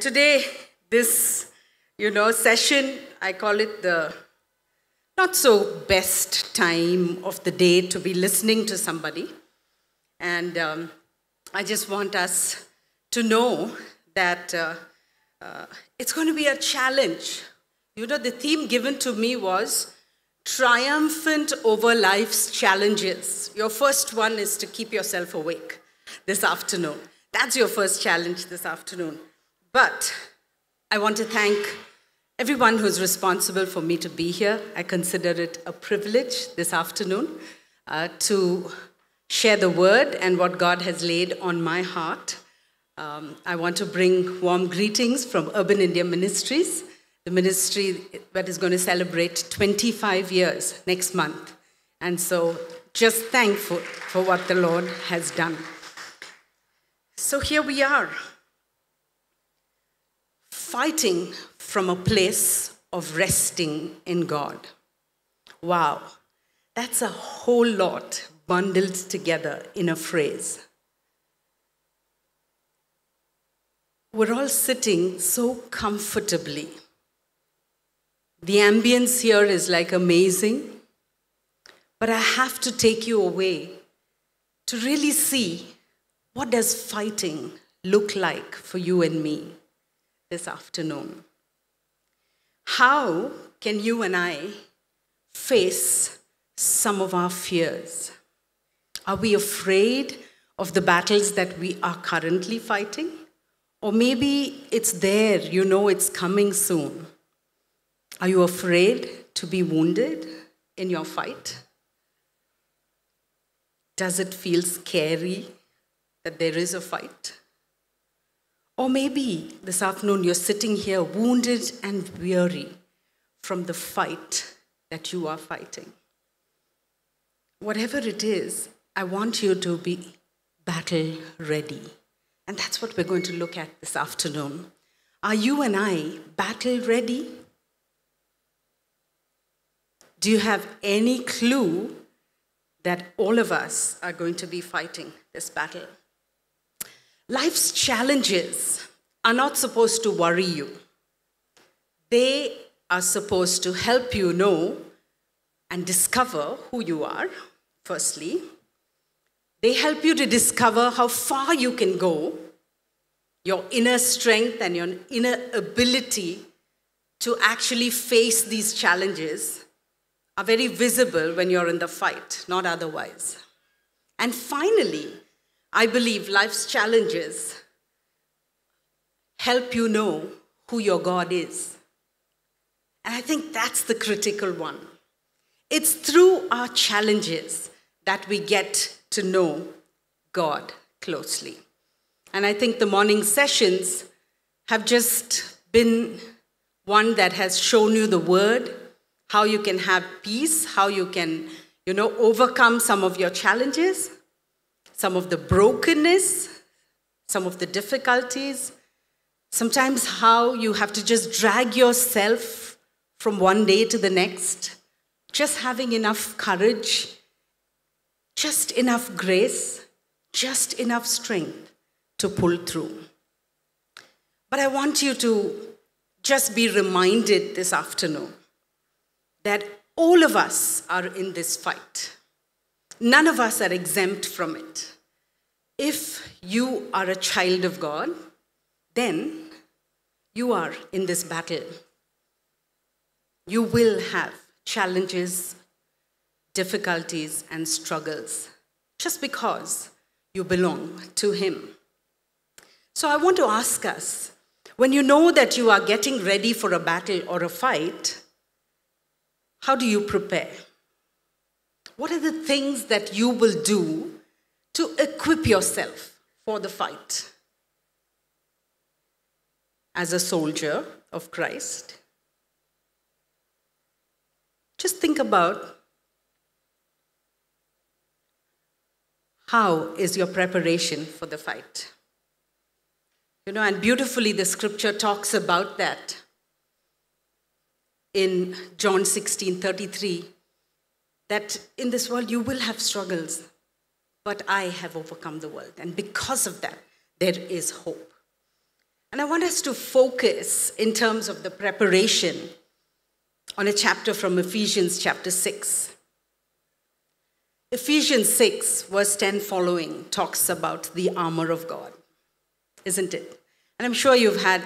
Today, this, you know, session, I call it the not so best time of the day to be listening to somebody. And um, I just want us to know that uh, uh, it's going to be a challenge. You know, the theme given to me was triumphant over life's challenges. Your first one is to keep yourself awake this afternoon. That's your first challenge this afternoon. But I want to thank everyone who's responsible for me to be here. I consider it a privilege this afternoon uh, to share the word and what God has laid on my heart. Um, I want to bring warm greetings from Urban India Ministries, the ministry that is going to celebrate 25 years next month. And so, just thankful for what the Lord has done. So, here we are fighting from a place of resting in God. Wow, that's a whole lot bundled together in a phrase. We're all sitting so comfortably. The ambience here is like amazing, but I have to take you away to really see what does fighting look like for you and me this afternoon. How can you and I face some of our fears? Are we afraid of the battles that we are currently fighting? Or maybe it's there, you know it's coming soon. Are you afraid to be wounded in your fight? Does it feel scary that there is a fight? Or maybe this afternoon you're sitting here wounded and weary from the fight that you are fighting. Whatever it is, I want you to be battle ready. And that's what we're going to look at this afternoon. Are you and I battle ready? Do you have any clue that all of us are going to be fighting this battle? Life's challenges are not supposed to worry you. They are supposed to help you know and discover who you are, firstly. They help you to discover how far you can go, your inner strength and your inner ability to actually face these challenges are very visible when you're in the fight, not otherwise. And finally, I believe life's challenges help you know who your God is. And I think that's the critical one. It's through our challenges that we get to know God closely. And I think the morning sessions have just been one that has shown you the word, how you can have peace, how you can, you know, overcome some of your challenges some of the brokenness, some of the difficulties, sometimes how you have to just drag yourself from one day to the next, just having enough courage, just enough grace, just enough strength to pull through. But I want you to just be reminded this afternoon that all of us are in this fight. None of us are exempt from it. If you are a child of God, then you are in this battle. You will have challenges, difficulties, and struggles just because you belong to Him. So I want to ask us when you know that you are getting ready for a battle or a fight, how do you prepare? What are the things that you will do to equip yourself for the fight? As a soldier of Christ, just think about how is your preparation for the fight? You know, and beautifully the scripture talks about that in John 16 33 that in this world you will have struggles, but I have overcome the world. And because of that, there is hope. And I want us to focus in terms of the preparation on a chapter from Ephesians chapter 6. Ephesians 6, verse 10 following, talks about the armor of God, isn't it? And I'm sure you've had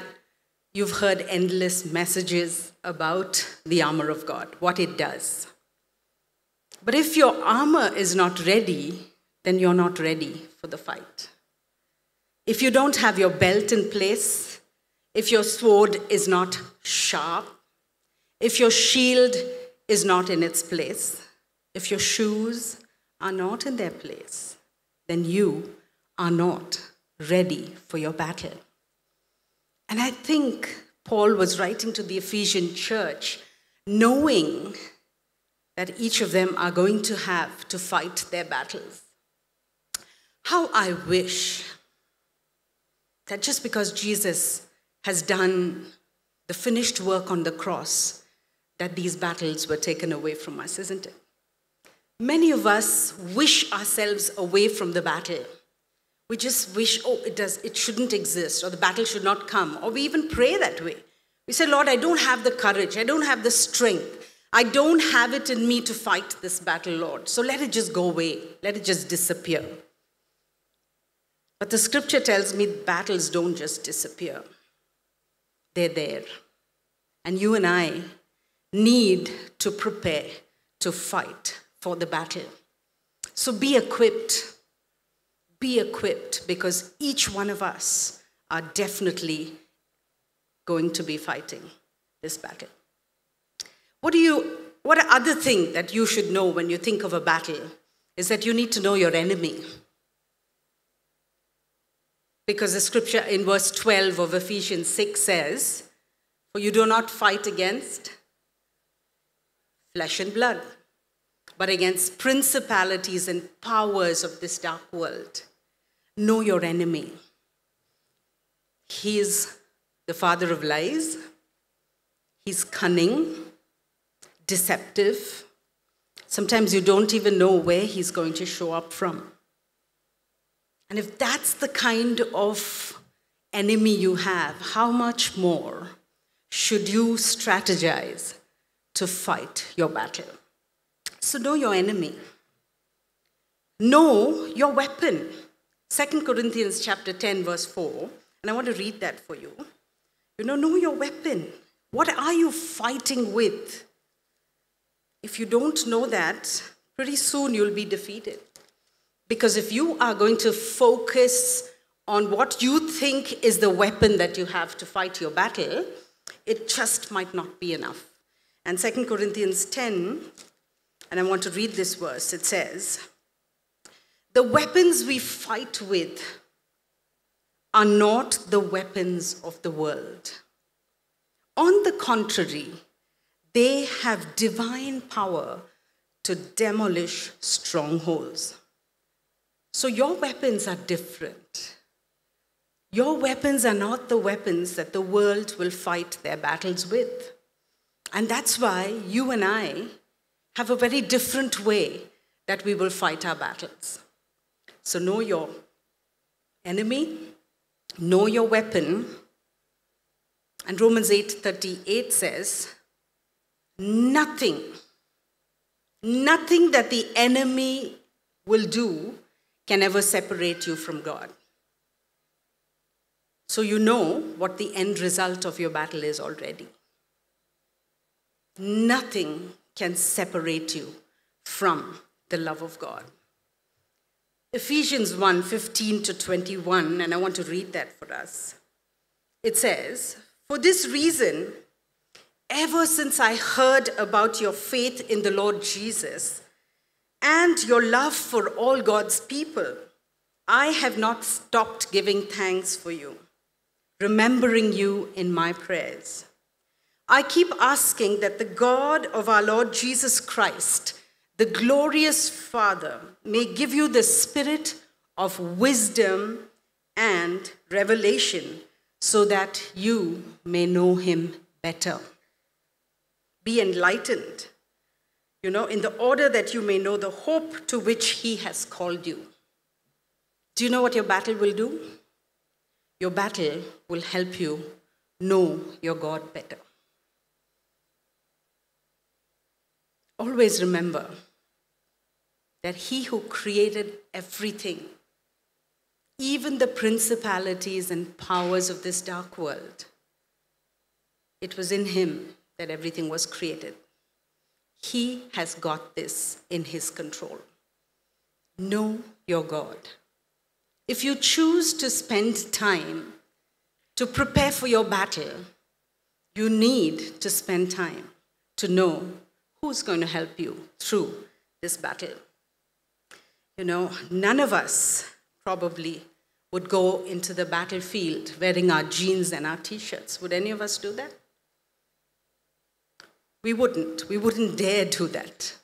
you've heard endless messages about the armor of God, what it does. But if your armor is not ready, then you're not ready for the fight. If you don't have your belt in place, if your sword is not sharp, if your shield is not in its place, if your shoes are not in their place, then you are not ready for your battle. And I think Paul was writing to the Ephesian church knowing that each of them are going to have to fight their battles. How I wish that just because Jesus has done the finished work on the cross, that these battles were taken away from us, isn't it? Many of us wish ourselves away from the battle. We just wish, oh, it does, it shouldn't exist, or the battle should not come, or we even pray that way. We say, Lord, I don't have the courage, I don't have the strength, I don't have it in me to fight this battle, Lord. So let it just go away, let it just disappear. But the scripture tells me battles don't just disappear, they're there. And you and I need to prepare to fight for the battle. So be equipped. Be equipped because each one of us are definitely going to be fighting this battle. What do you what other thing that you should know when you think of a battle is that you need to know your enemy. Because the scripture in verse 12 of Ephesians 6 says, For you do not fight against flesh and blood, but against principalities and powers of this dark world. Know your enemy. He is the father of lies, he's cunning, deceptive. Sometimes you don't even know where he's going to show up from. And if that's the kind of enemy you have, how much more should you strategize to fight your battle? So know your enemy. Know your weapon. 2 Corinthians chapter 10 verse 4, and I want to read that for you. You know, know your weapon. What are you fighting with? If you don't know that, pretty soon you'll be defeated. Because if you are going to focus on what you think is the weapon that you have to fight your battle, it just might not be enough. And 2 Corinthians 10, and I want to read this verse, it says, The weapons we fight with are not the weapons of the world. On the contrary, they have divine power to demolish strongholds. So your weapons are different. Your weapons are not the weapons that the world will fight their battles with. And that's why you and I have a very different way that we will fight our battles. So know your enemy, know your weapon. And Romans 8:38 says, nothing nothing that the enemy will do can ever separate you from God. So you know what the end result of your battle is already. Nothing can separate you from the love of God. Ephesians 1 15 to 21, and I want to read that for us. It says, For this reason, ever since I heard about your faith in the Lord Jesus, and your love for all God's people, I have not stopped giving thanks for you, remembering you in my prayers. I keep asking that the God of our Lord Jesus Christ, the glorious Father, may give you the spirit of wisdom and revelation so that you may know him better. Be enlightened you know, in the order that you may know the hope to which He has called you. Do you know what your battle will do? your battle will help you know your God better. Always remember that He who created everything, even the principalities and powers of this dark world, it was in Him that everything was created. He has got this in His control. Know your God. If you choose to spend time to prepare for your battle, you need to spend time to know who's going to help you through this battle. You know, none of us probably would go into the battlefield wearing our jeans and our t shirts. Would any of us do that? We wouldn't. We wouldn't dare do that.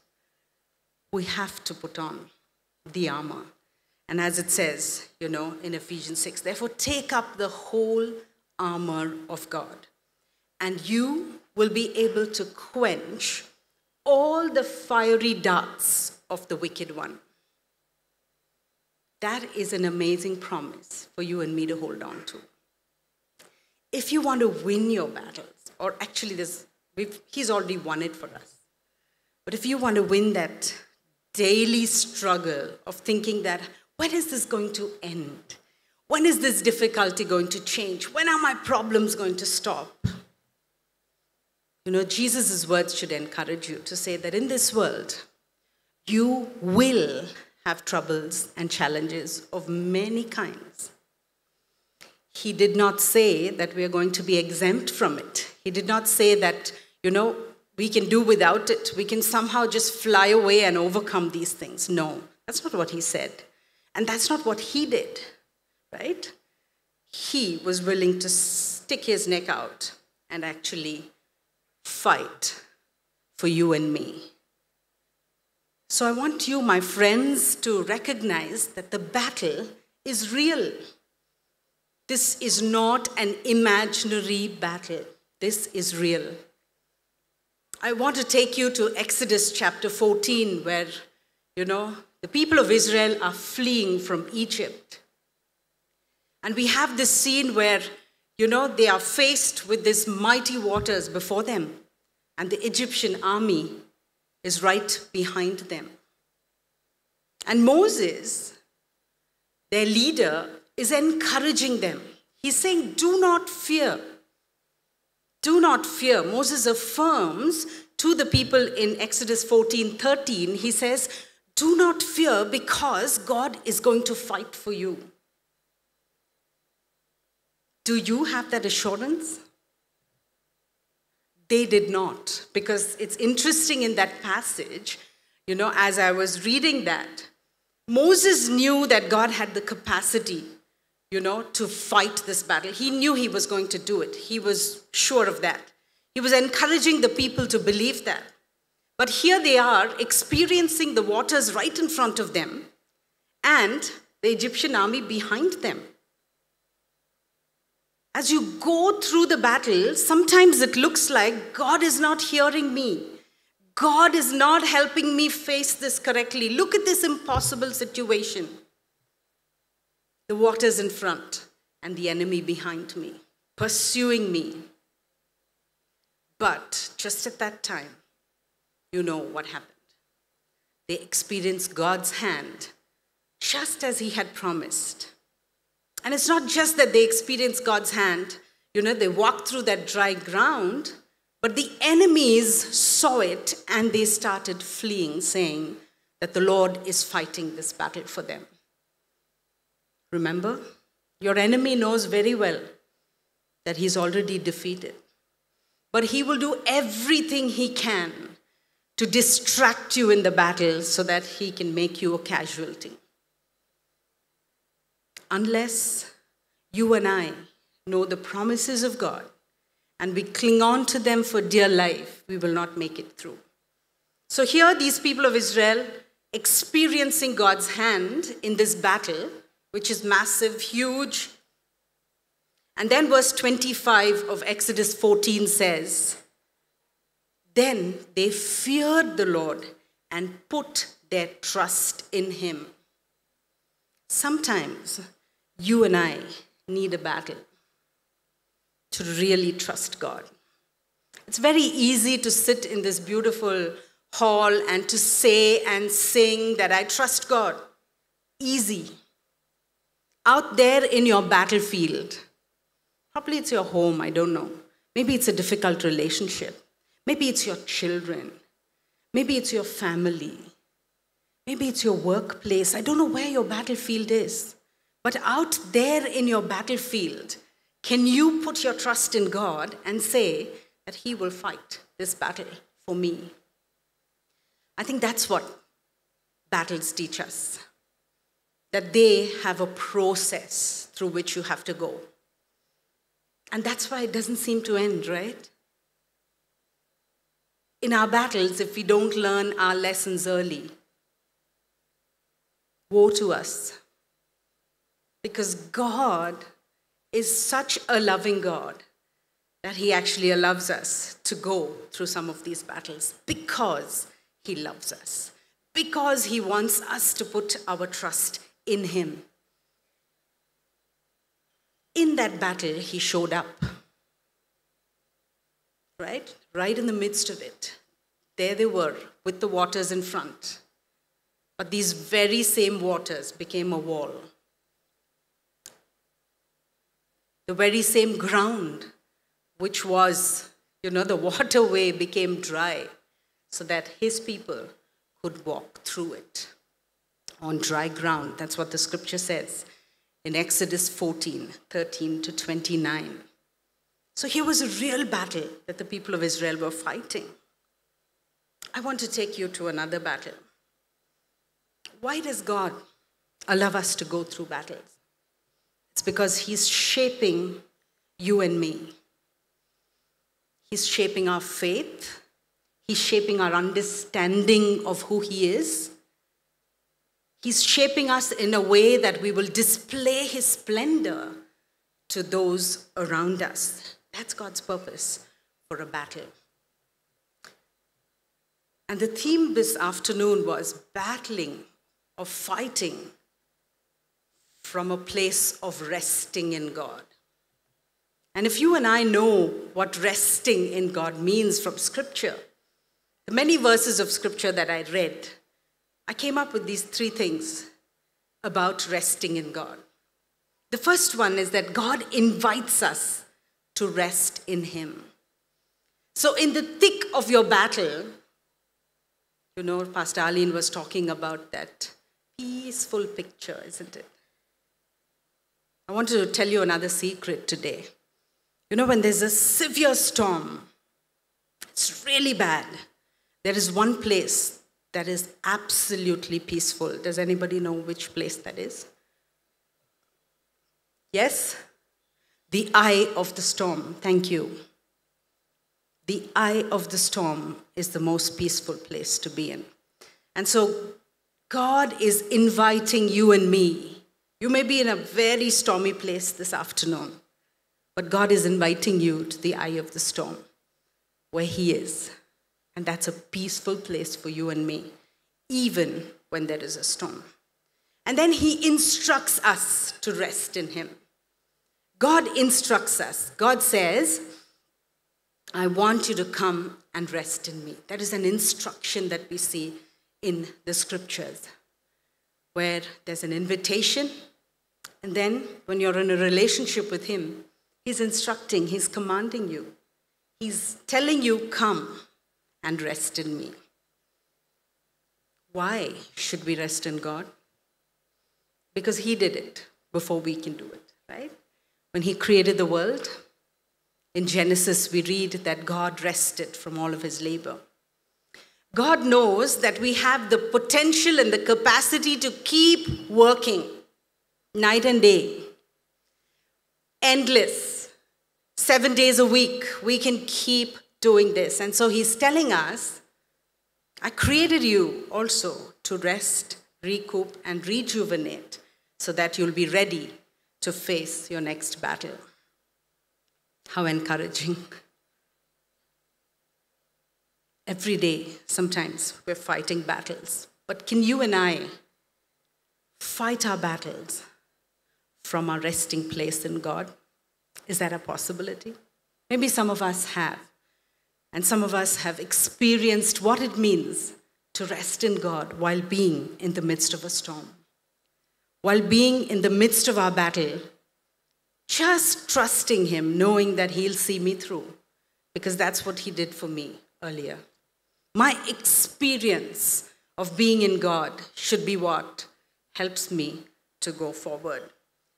We have to put on the armor. And as it says, you know, in Ephesians 6, therefore take up the whole armor of God, and you will be able to quench all the fiery darts of the wicked one. That is an amazing promise for you and me to hold on to. If you want to win your battles, or actually, there's, he's already won it for us. But if you want to win that daily struggle of thinking that when is this going to end? When is this difficulty going to change? When are my problems going to stop? You know, Jesus' words should encourage you to say that in this world, you will have troubles and challenges of many kinds. He did not say that we are going to be exempt from it. He did not say that, you know, we can do without it. We can somehow just fly away and overcome these things. No, that's not what he said. And that's not what he did, right? He was willing to stick his neck out and actually fight for you and me. So I want you, my friends, to recognize that the battle is real. This is not an imaginary battle, this is real. I want to take you to Exodus chapter 14, where, you know, the people of Israel are fleeing from Egypt. And we have this scene where, you know, they are faced with these mighty waters before them, and the Egyptian army is right behind them. And Moses, their leader, is encouraging them. He's saying, Do not fear. Do not fear. Moses affirms to the people in Exodus 14 13, he says, Do not fear because God is going to fight for you. Do you have that assurance? They did not, because it's interesting in that passage, you know, as I was reading that, Moses knew that God had the capacity you know, to fight this battle. He knew he was going to do it. He was sure of that. He was encouraging the people to believe that. But here they are experiencing the waters right in front of them and the Egyptian army behind them. As you go through the battle, sometimes it looks like God is not hearing me. God is not helping me face this correctly. Look at this impossible situation the waters in front and the enemy behind me, pursuing me. But just at that time, you know what happened. They experienced God's hand just as He had promised. And it's not just that they experienced God's hand, you know, they walked through that dry ground, but the enemies saw it and they started fleeing, saying that the Lord is fighting this battle for them. Remember? Your enemy knows very well that he's already defeated. But he will do everything he can to distract you in the battle so that he can make you a casualty. Unless you and I know the promises of God and we cling on to them for dear life, we will not make it through. So, here, these people of Israel experiencing God's hand in this battle which is massive, huge. And then verse 25 of Exodus 14 says, Then they feared the Lord and put their trust in him. Sometimes you and I need a battle to really trust God. It's very easy to sit in this beautiful hall and to say and sing that I trust God. Easy. Out there in your battlefield, probably it's your home, I don't know. Maybe it's a difficult relationship. Maybe it's your children. Maybe it's your family. Maybe it's your workplace. I don't know where your battlefield is. But out there in your battlefield, can you put your trust in God and say that He will fight this battle for me? I think that's what battles teach us that they have a process through which you have to go. And that's why it doesn't seem to end, right? In our battles, if we don't learn our lessons early, woe to us. Because God is such a loving God that He actually allows us to go through some of these battles because He loves us, because He wants us to put our trust in Him. In that battle, He showed up. Right? Right in the midst of it. There they were with the waters in front. But these very same waters became a wall. The very same ground, which was, you know, the waterway became dry so that his people could walk through it on dry ground. That's what the scripture says in Exodus 14 13 to 29. So here was a real battle that the people of Israel were fighting. I want to take you to another battle. Why does God allow us to go through battles? It's because He's shaping you and me. He's shaping our faith, He's shaping our understanding of who He is. He's shaping us in a way that we will display His splendor to those around us. That's God's purpose for a battle. And the theme this afternoon was battling or fighting from a place of resting in God. And if you and I know what resting in God means from Scripture, the many verses of Scripture that I read, I came up with these three things about resting in God. The first one is that God invites us to rest in Him. So, in the thick of your battle, you know, Pastor Arlene was talking about that peaceful picture, isn't it? I want to tell you another secret today. You know, when there's a severe storm, it's really bad. There is one place that is absolutely peaceful. Does anybody know which place that is? Yes? The eye of the storm. Thank you. The eye of the storm is the most peaceful place to be in. And so God is inviting you and me. You may be in a very stormy place this afternoon, but God is inviting you to the eye of the storm where He is. And that's a peaceful place for you and me, even when there is a storm. And then He instructs us to rest in Him. God instructs us. God says, I want you to come and rest in me. That is an instruction that we see in the scriptures, where there's an invitation, and then when you're in a relationship with Him, He's instructing, He's commanding you, He's telling you, Come and rest in me. Why should we rest in God? Because He did it before we can do it, right? When He created the world, in Genesis, we read that God rested from all of his labor. God knows that we have the potential and the capacity to keep working night and day, endless, seven days a week. We can keep doing this. And so he's telling us, I created you also to rest, recoup, and rejuvenate so that you'll be ready to face your next battle. How encouraging. Every day, sometimes we're fighting battles. But can you and I fight our battles from our resting place in God? Is that a possibility? Maybe some of us have. And some of us have experienced what it means to rest in God while being in the midst of a storm, while being in the midst of our battle, just trusting Him, knowing that He'll see me through, because that's what He did for me earlier. My experience of being in God should be what helps me to go forward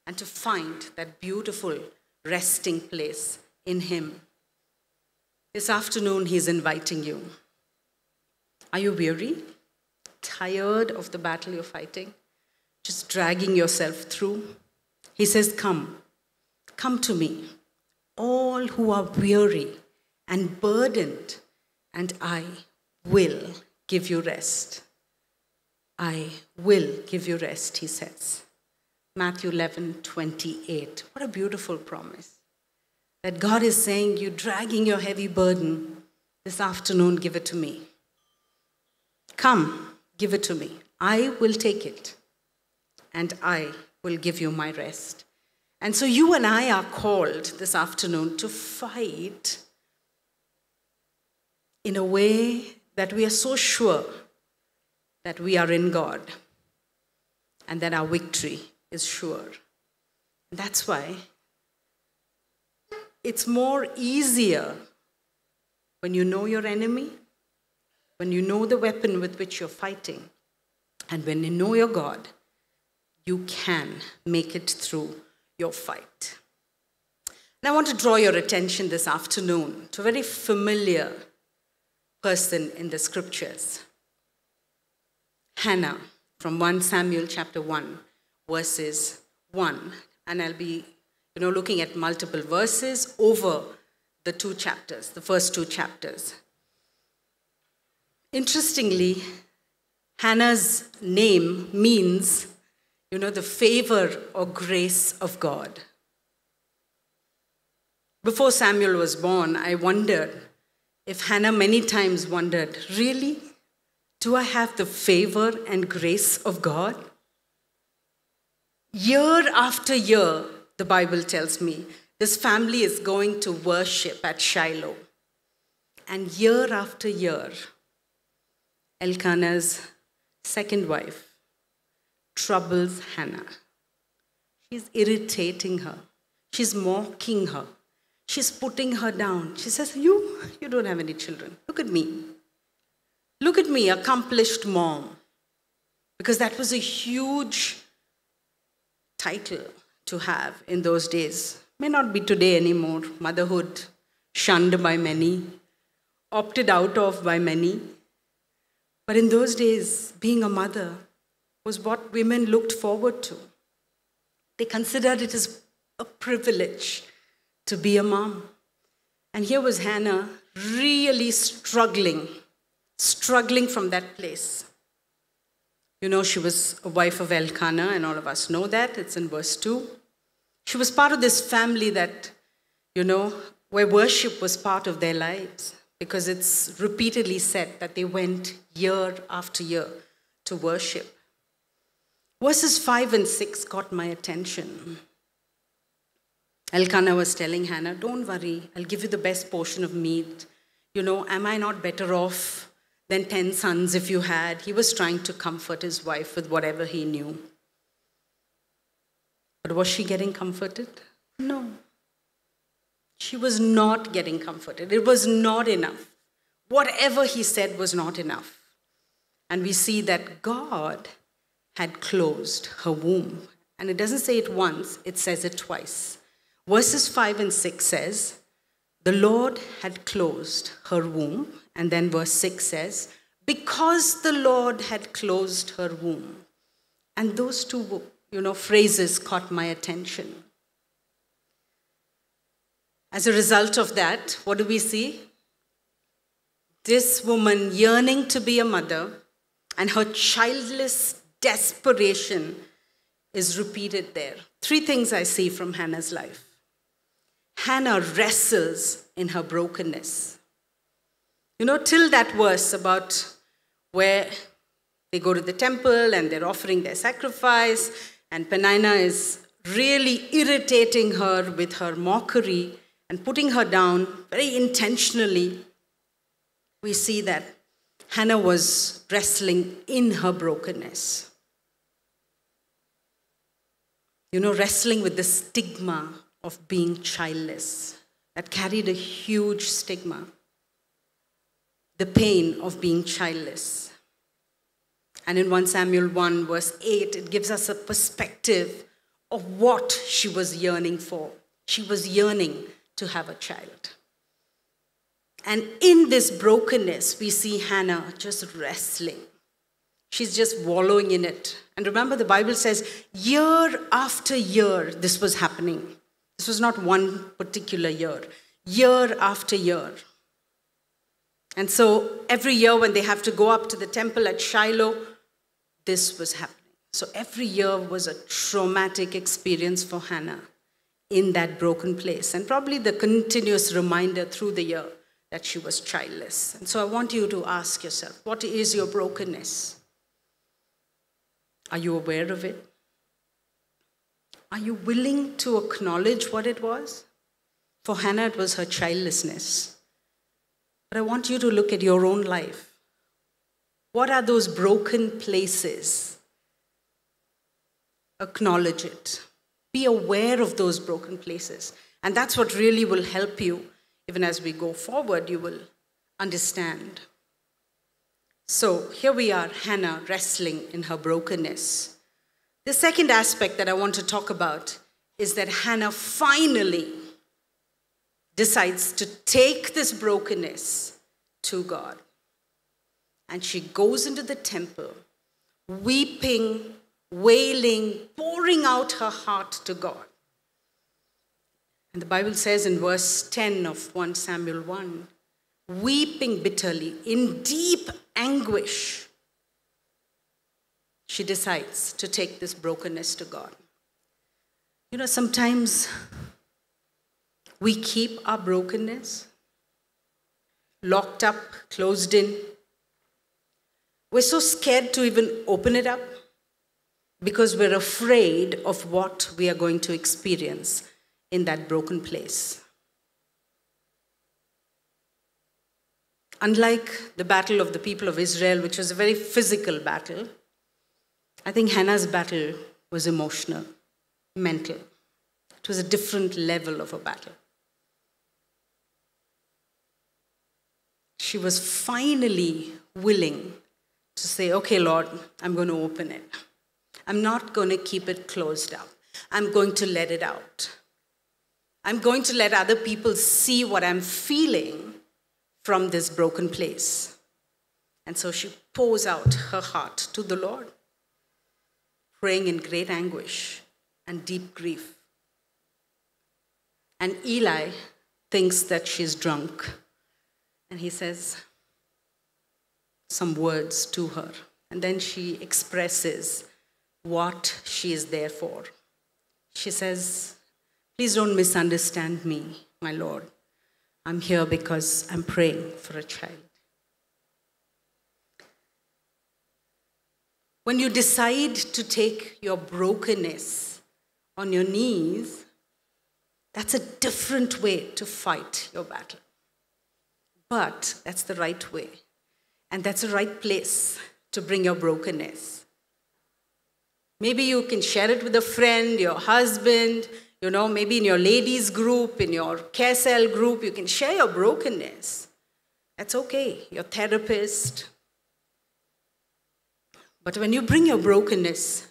and to find that beautiful resting place in Him. This afternoon, He's inviting you. Are you weary? Tired of the battle you're fighting? Just dragging yourself through? He says, Come, come to me, all who are weary and burdened, and I will give you rest. I will give you rest, he says. Matthew 11, 28. What a beautiful promise. That God is saying, You're dragging your heavy burden this afternoon, give it to me. Come, give it to me. I will take it, and I will give you my rest. And so you and I are called this afternoon to fight in a way that we are so sure that we are in God and that our victory is sure. That's why it's more easier when you know your enemy, when you know the weapon with which you're fighting, and when you know your God, you can make it through your fight. And I want to draw your attention this afternoon to a very familiar person in the scriptures Hannah from 1 Samuel chapter 1, verses 1. And I'll be you know, looking at multiple verses over the two chapters, the first two chapters. Interestingly, Hannah's name means, you know, the favor or grace of God. Before Samuel was born, I wondered if Hannah many times wondered, really? Do I have the favor and grace of God? Year after year, the Bible tells me, this family is going to worship at Shiloh. And year after year, Elkanah's second wife troubles Hannah. She's irritating her, she's mocking her, she's putting her down. She says, You, you don't have any children. Look at me. Look at me, accomplished mom. Because that was a huge title to have in those days. May not be today anymore. Motherhood shunned by many, opted out of by many. But in those days, being a mother was what women looked forward to. They considered it as a privilege to be a mom. And here was Hannah really struggling struggling from that place. You know, she was a wife of Elkanah, and all of us know that. It's in verse 2. She was part of this family that, you know, where worship was part of their lives because it's repeatedly said that they went year after year to worship. Verses 5 and 6 got my attention. Elkanah was telling Hannah, Don't worry, I'll give you the best portion of meat. You know, am I not better off than 10 sons if you had. He was trying to comfort his wife with whatever he knew. But was she getting comforted? No. She was not getting comforted. It was not enough. Whatever he said was not enough. And we see that God had closed her womb. And it doesn't say it once, it says it twice. Verses 5 and 6 says, The Lord had closed her womb and then verse 6 says, Because the Lord had closed her womb. And those two, you know, phrases caught my attention. As a result of that, what do we see? This woman yearning to be a mother and her childless desperation is repeated there. Three things I see from Hannah's life. Hannah wrestles in her brokenness. You know, till that verse about where they go to the temple and they're offering their sacrifice, and Penina is really irritating her with her mockery and putting her down very intentionally, we see that Hannah was wrestling in her brokenness. You know, wrestling with the stigma of being childless that carried a huge stigma. The pain of being childless. And in 1 Samuel 1, verse 8, it gives us a perspective of what she was yearning for. She was yearning to have a child. And in this brokenness, we see Hannah just wrestling. She's just wallowing in it. And remember, the Bible says year after year, this was happening. This was not one particular year, year after year. And so every year, when they have to go up to the temple at Shiloh, this was happening. So every year was a traumatic experience for Hannah in that broken place, and probably the continuous reminder through the year that she was childless. And so I want you to ask yourself what is your brokenness? Are you aware of it? Are you willing to acknowledge what it was? For Hannah, it was her childlessness. But I want you to look at your own life. What are those broken places? Acknowledge it. Be aware of those broken places. And that's what really will help you even as we go forward, you will understand. So here we are, Hannah wrestling in her brokenness. The second aspect that I want to talk about is that Hannah finally decides to take this brokenness to God. And she goes into the temple, weeping, wailing, pouring out her heart to God. And the Bible says in verse 10 of 1 Samuel 1 weeping bitterly, in deep anguish, she decides to take this brokenness to God. You know, sometimes we keep our brokenness locked up, closed in. We're so scared to even open it up because we're afraid of what we are going to experience in that broken place. Unlike the battle of the people of Israel, which was a very physical battle, I think Hannah's battle was emotional, mental. It was a different level of a battle. She was finally willing to say, Okay, Lord, I'm going to open it. I'm not going to keep it closed up. I'm going to let it out. I'm going to let other people see what I'm feeling from this broken place. And so she pours out her heart to the Lord, praying in great anguish and deep grief. And Eli thinks that she's drunk. And he says some words to her. And then she expresses what she is there for. She says, Please don't misunderstand me, my Lord. I'm here because I'm praying for a child. When you decide to take your brokenness on your knees, that's a different way to fight your battle. But that's the right way. And that's the right place to bring your brokenness. Maybe you can share it with a friend, your husband, you know, maybe in your ladies group, in your care cell group, you can share your brokenness. That's okay. Your therapist. But when you bring your brokenness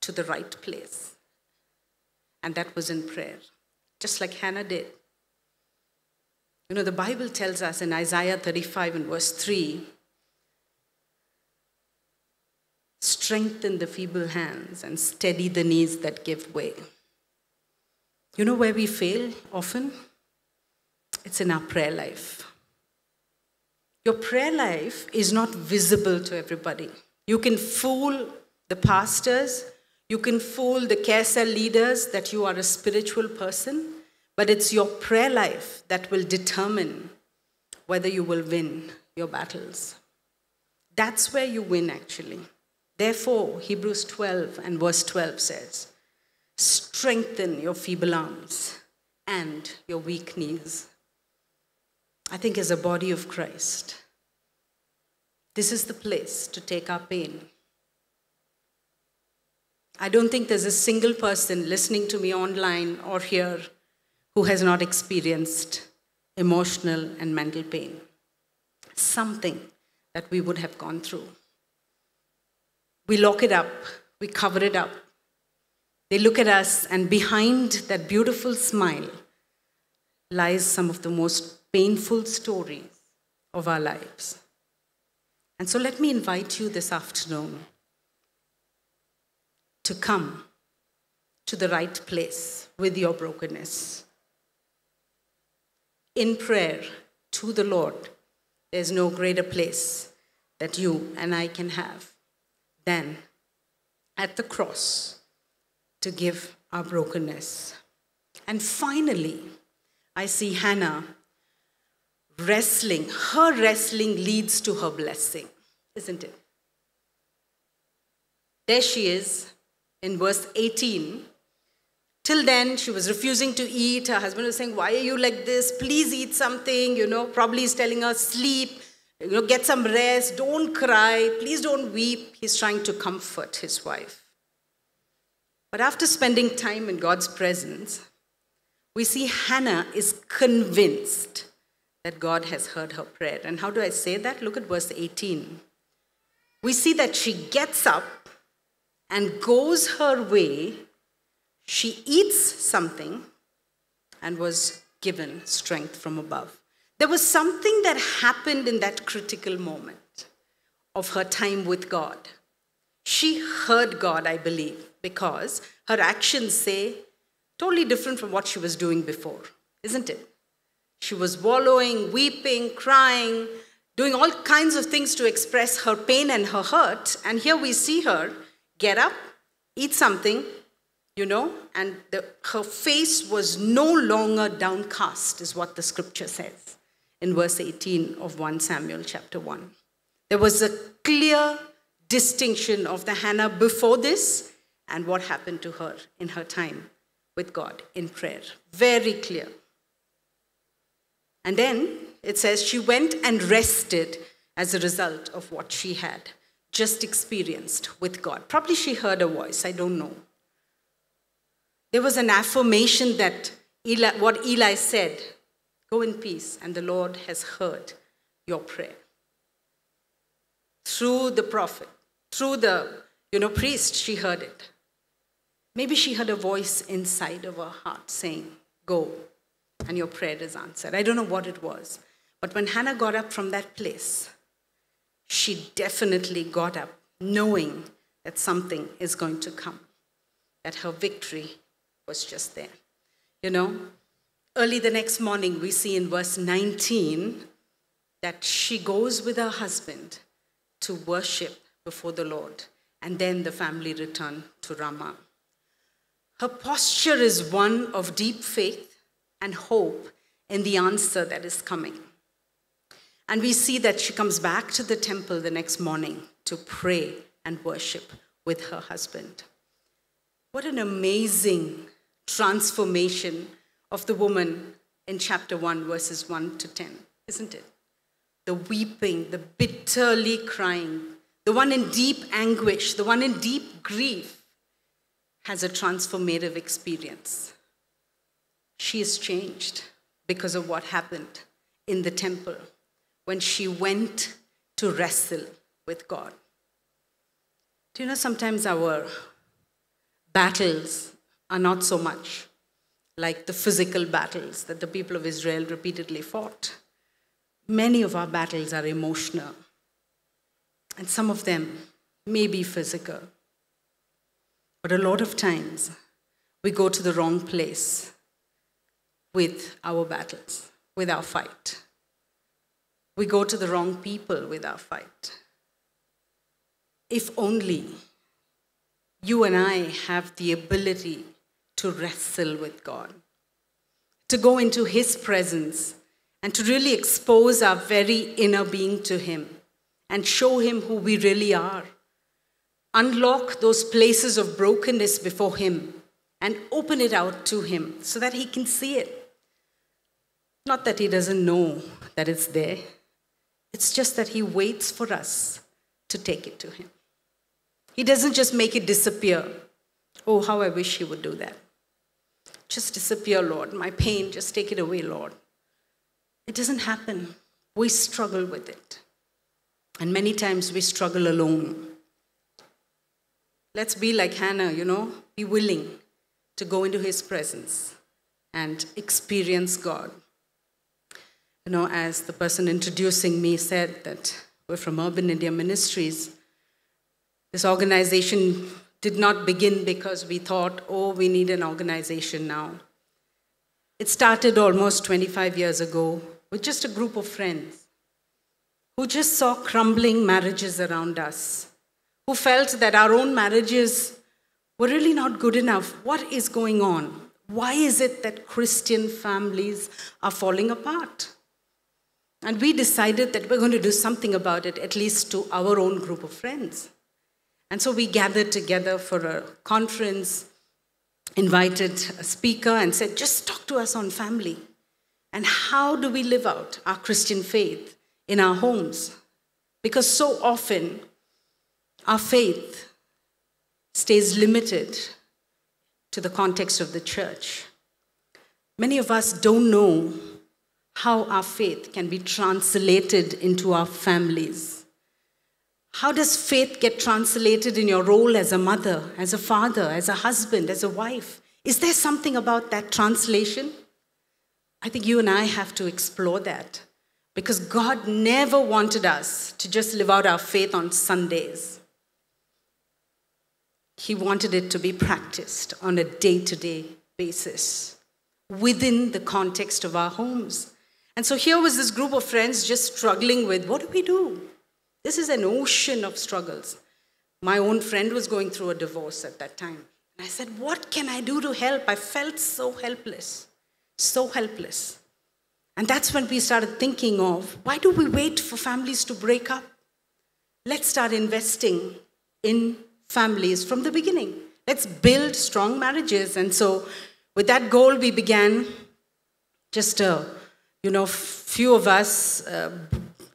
to the right place, and that was in prayer, just like Hannah did. You know, the Bible tells us in Isaiah 35 and verse 3 strengthen the feeble hands and steady the knees that give way. You know where we fail often? It's in our prayer life. Your prayer life is not visible to everybody. You can fool the pastors, you can fool the care cell leaders that you are a spiritual person, but it's your prayer life that will determine whether you will win your battles. That's where you win, actually. Therefore, Hebrews 12 and verse 12 says, strengthen your feeble arms and your weak knees. I think, as a body of Christ, this is the place to take our pain. I don't think there's a single person listening to me online or here who has not experienced emotional and mental pain. Something that we would have gone through. We lock it up, we cover it up. They look at us, and behind that beautiful smile lies some of the most painful stories of our lives. And so let me invite you this afternoon to come to the right place with your brokenness. In prayer to the Lord, there's no greater place that you and I can have than at the cross to give our brokenness. And finally, I see Hannah wrestling. Her wrestling leads to her blessing, isn't it? There she is in verse 18. Till then, she was refusing to eat. Her husband was saying, Why are you like this? Please eat something. You know, probably he's telling her, Sleep, you know, get some rest, don't cry, please don't weep. He's trying to comfort his wife. But after spending time in God's presence, we see Hannah is convinced that God has heard her prayer. And how do I say that? Look at verse 18. We see that she gets up and goes her way. She eats something and was given strength from above. There was something that happened in that critical moment of her time with God. She heard God, I believe, because her actions say totally different from what she was doing before, isn't it? She was wallowing, weeping, crying, doing all kinds of things to express her pain and her hurt. And here we see her get up, eat something, you know, and the, her face was no longer downcast, is what the scripture says in verse 18 of 1 Samuel chapter 1. There was a clear distinction of the Hannah before this and what happened to her in her time with God in prayer. Very clear. And then it says she went and rested as a result of what she had just experienced with God. Probably she heard a voice, I don't know. There was an affirmation that Eli, what Eli said go in peace, and the Lord has heard your prayer. Through the prophet, through the you know priest, she heard it. Maybe she heard a voice inside of her heart saying, Go, and your prayer is answered. I don't know what it was. But when Hannah got up from that place, she definitely got up knowing that something is going to come, that her victory was just there. You know, early the next morning, we see in verse 19 that she goes with her husband to worship before the Lord, and then the family return to Ramah. Her posture is one of deep faith and hope in the answer that is coming. And we see that she comes back to the temple the next morning to pray and worship with her husband. What an amazing transformation of the woman in chapter 1, verses 1 to 10, isn't it? The weeping, the bitterly crying, the one in deep anguish, the one in deep grief has a transformative experience. She is changed because of what happened in the temple when she went to wrestle with God. Do you know sometimes our battles are not so much like the physical battles that the people of Israel repeatedly fought? Many of our battles are emotional, and some of them may be physical. But a lot of times we go to the wrong place with our battles, with our fight. We go to the wrong people with our fight. If only you and I have the ability to wrestle with God, to go into His presence, and to really expose our very inner being to Him and show Him who we really are. Unlock those places of brokenness before Him and open it out to Him so that He can see it. Not that He doesn't know that it's there, it's just that He waits for us to take it to Him. He doesn't just make it disappear. Oh, how I wish He would do that. Just disappear, Lord. My pain, just take it away, Lord. It doesn't happen. We struggle with it. And many times we struggle alone. Let's be like Hannah, you know, be willing to go into his presence and experience God. You know, as the person introducing me said, that we're from Urban India Ministries. This organization did not begin because we thought, oh, we need an organization now. It started almost 25 years ago with just a group of friends who just saw crumbling marriages around us, who felt that our own marriages were really not good enough. What is going on? Why is it that Christian families are falling apart? And we decided that we're going to do something about it, at least to our own group of friends. And so we gathered together for a conference, invited a speaker, and said, just talk to us on family. And how do we live out our Christian faith in our homes? Because so often our faith stays limited to the context of the church. Many of us don't know how our faith can be translated into our families. How does faith get translated in your role as a mother, as a father, as a husband, as a wife? Is there something about that translation? I think you and I have to explore that because God never wanted us to just live out our faith on Sundays. He wanted it to be practiced on a day to day basis within the context of our homes. And so here was this group of friends just struggling with what do we do? This is an ocean of struggles. My own friend was going through a divorce at that time. And I said, What can I do to help? I felt so helpless so helpless. And that's when we started thinking of why do we wait for families to break up? Let's start investing in families from the beginning. Let's build strong marriages. And so, with that goal, we began just a you know, few of us uh,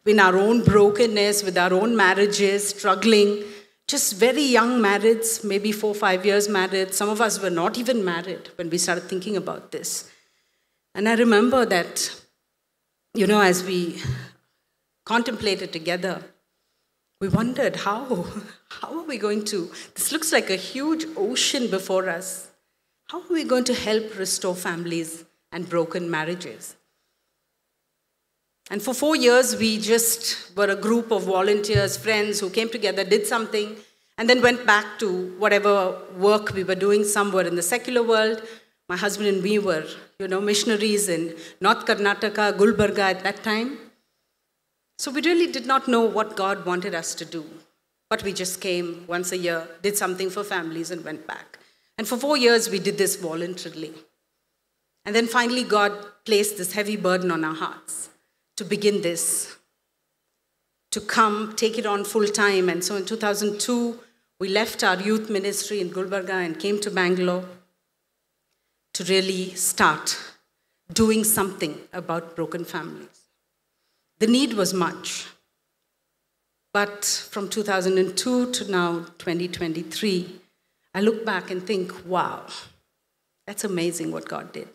in our own brokenness, with our own marriages, struggling, just very young marrieds, maybe four, five years married. Some of us were not even married when we started thinking about this. And I remember that, you know, as we contemplated together, we wondered how, how are we going to, this looks like a huge ocean before us. How are we going to help restore families and broken marriages? And for four years, we just were a group of volunteers, friends who came together, did something, and then went back to whatever work we were doing somewhere in the secular world. My husband and me were you know, missionaries in North Karnataka, Gulbarga at that time. So we really did not know what God wanted us to do. But we just came once a year, did something for families, and went back. And for four years, we did this voluntarily. And then finally, God placed this heavy burden on our hearts to begin this, to come, take it on full time. And so in 2002, we left our youth ministry in Gulbarga and came to Bangalore to really start doing something about broken families. The need was much. But from 2002 to now, 2023, I look back and think, wow, that's amazing what God did.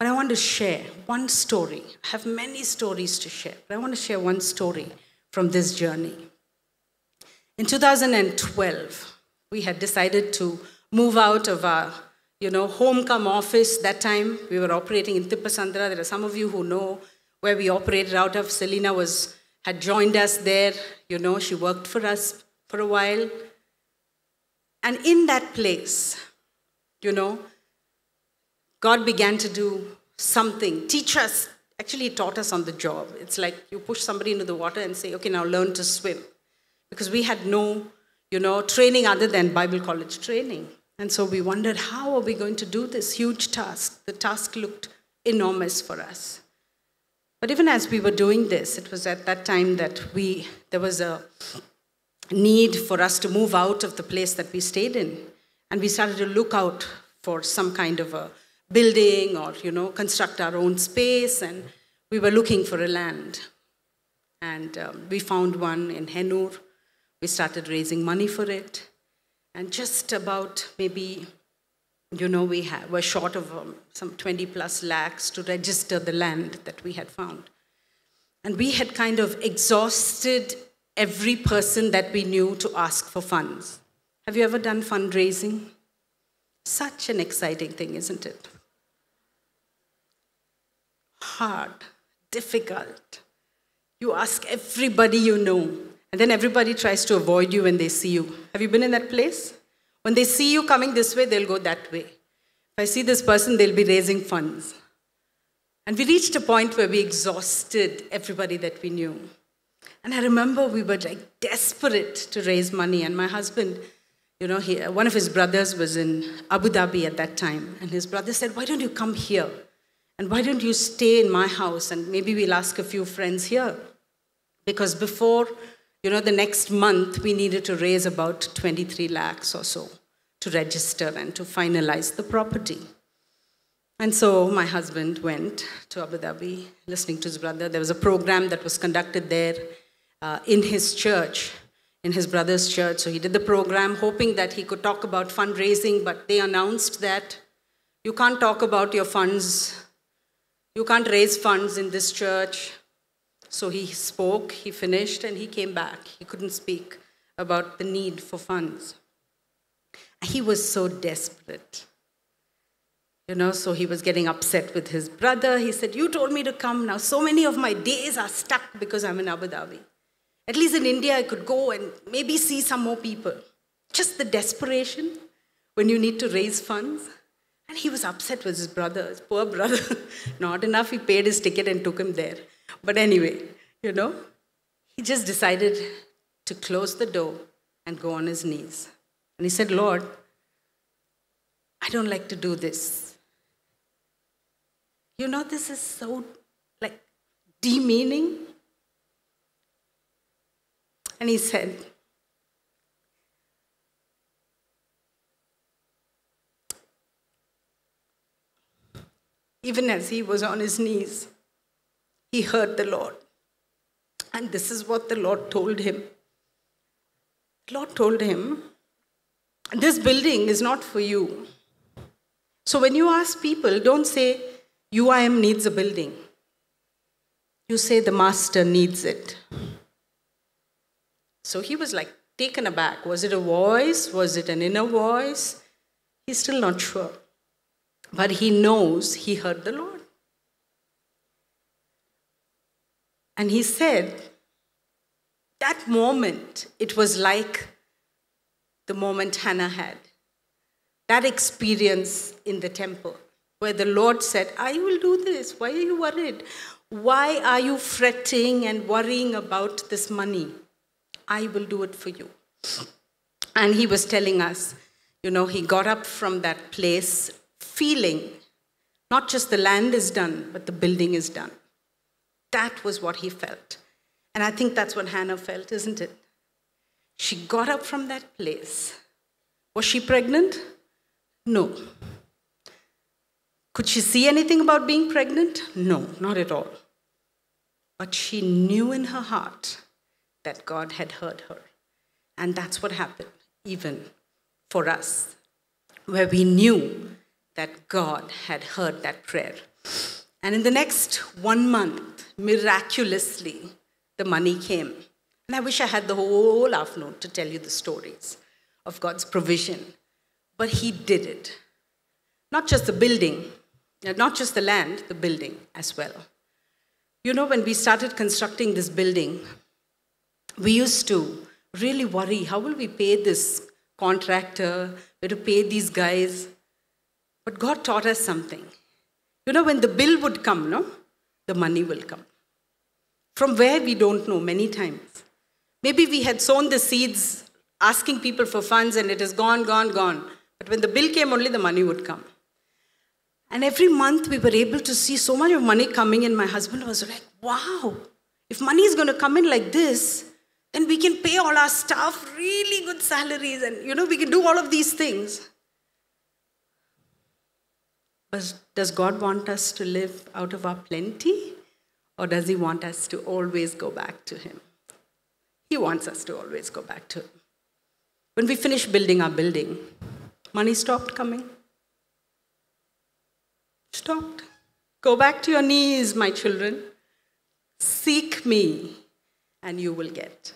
But I want to share one story. I have many stories to share, but I want to share one story from this journey. In 2012, we had decided to move out of our you know, home come office that time. We were operating in Thippasandra. There are some of you who know where we operated out of. Selina was, had joined us there. You know, she worked for us for a while. And in that place, you know, God began to do something, teach us. Actually, He taught us on the job. It's like you push somebody into the water and say, okay, now learn to swim. Because we had no, you know, training other than Bible college training. And so we wondered, how are we going to do this huge task? The task looked enormous for us. But even as we were doing this, it was at that time that we, there was a need for us to move out of the place that we stayed in. And we started to look out for some kind of a building or, you know, construct our own space. And we were looking for a land. And um, we found one in Hennur. We started raising money for it. And just about maybe, you know, we were short of um, some 20 plus lakhs to register the land that we had found. And we had kind of exhausted every person that we knew to ask for funds. Have you ever done fundraising? Such an exciting thing, isn't it? Hard, difficult. You ask everybody you know, and then everybody tries to avoid you when they see you. Have you been in that place? When they see you coming this way, they'll go that way. If I see this person, they'll be raising funds. And we reached a point where we exhausted everybody that we knew. And I remember we were like desperate to raise money. And my husband, you know, he, one of his brothers was in Abu Dhabi at that time. And his brother said, Why don't you come here? And why don't you stay in my house? And maybe we'll ask a few friends here. Because before, you know, the next month, we needed to raise about 23 lakhs or so to register and to finalize the property. And so my husband went to Abu Dhabi, listening to his brother. There was a program that was conducted there uh, in his church, in his brother's church. So he did the program, hoping that he could talk about fundraising, but they announced that you can't talk about your funds, you can't raise funds in this church. So he spoke, he finished, and he came back. He couldn't speak about the need for funds. He was so desperate. You know, so he was getting upset with his brother. He said, You told me to come. Now, so many of my days are stuck because I'm in Abu Dhabi. At least in India, I could go and maybe see some more people. Just the desperation when you need to raise funds. And he was upset with his brother, his poor brother. Not enough, he paid his ticket and took him there. But anyway, you know, he just decided to close the door and go on his knees. And he said, Lord, I don't like to do this. You know, this is so like demeaning. And he said, even as he was on his knees, he heard the Lord. And this is what the Lord told him. The Lord told him, This building is not for you. So when you ask people, don't say, UIM needs a building. You say, The Master needs it. So he was like taken aback. Was it a voice? Was it an inner voice? He's still not sure. But he knows he heard the Lord. And he said, that moment, it was like the moment Hannah had. That experience in the temple, where the Lord said, I will do this. Why are you worried? Why are you fretting and worrying about this money? I will do it for you. And he was telling us, you know, he got up from that place feeling not just the land is done, but the building is done. That was what he felt. And I think that's what Hannah felt, isn't it? She got up from that place. Was she pregnant? No. Could she see anything about being pregnant? No, not at all. But she knew in her heart that God had heard her. And that's what happened, even for us, where we knew that God had heard that prayer. And in the next one month, miraculously, the money came. And I wish I had the whole afternoon to tell you the stories of God's provision. But He did it. Not just the building, uh, not just the land, the building as well. You know, when we started constructing this building, we used to really worry how will we pay this contractor, we to pay these guys. But God taught us something. You know, when the bill would come, no, the money will come. From where we don't know many times. Maybe we had sown the seeds asking people for funds and it is gone, gone, gone. But when the bill came, only the money would come. And every month we were able to see so much of money coming in. My husband was like, wow, if money is going to come in like this, then we can pay all our staff really good salaries and, you know, we can do all of these things. Does God want us to live out of our plenty? Or does He want us to always go back to Him? He wants us to always go back to Him. When we finished building our building, money stopped coming. Stopped. Go back to your knees, my children. Seek me, and you will get.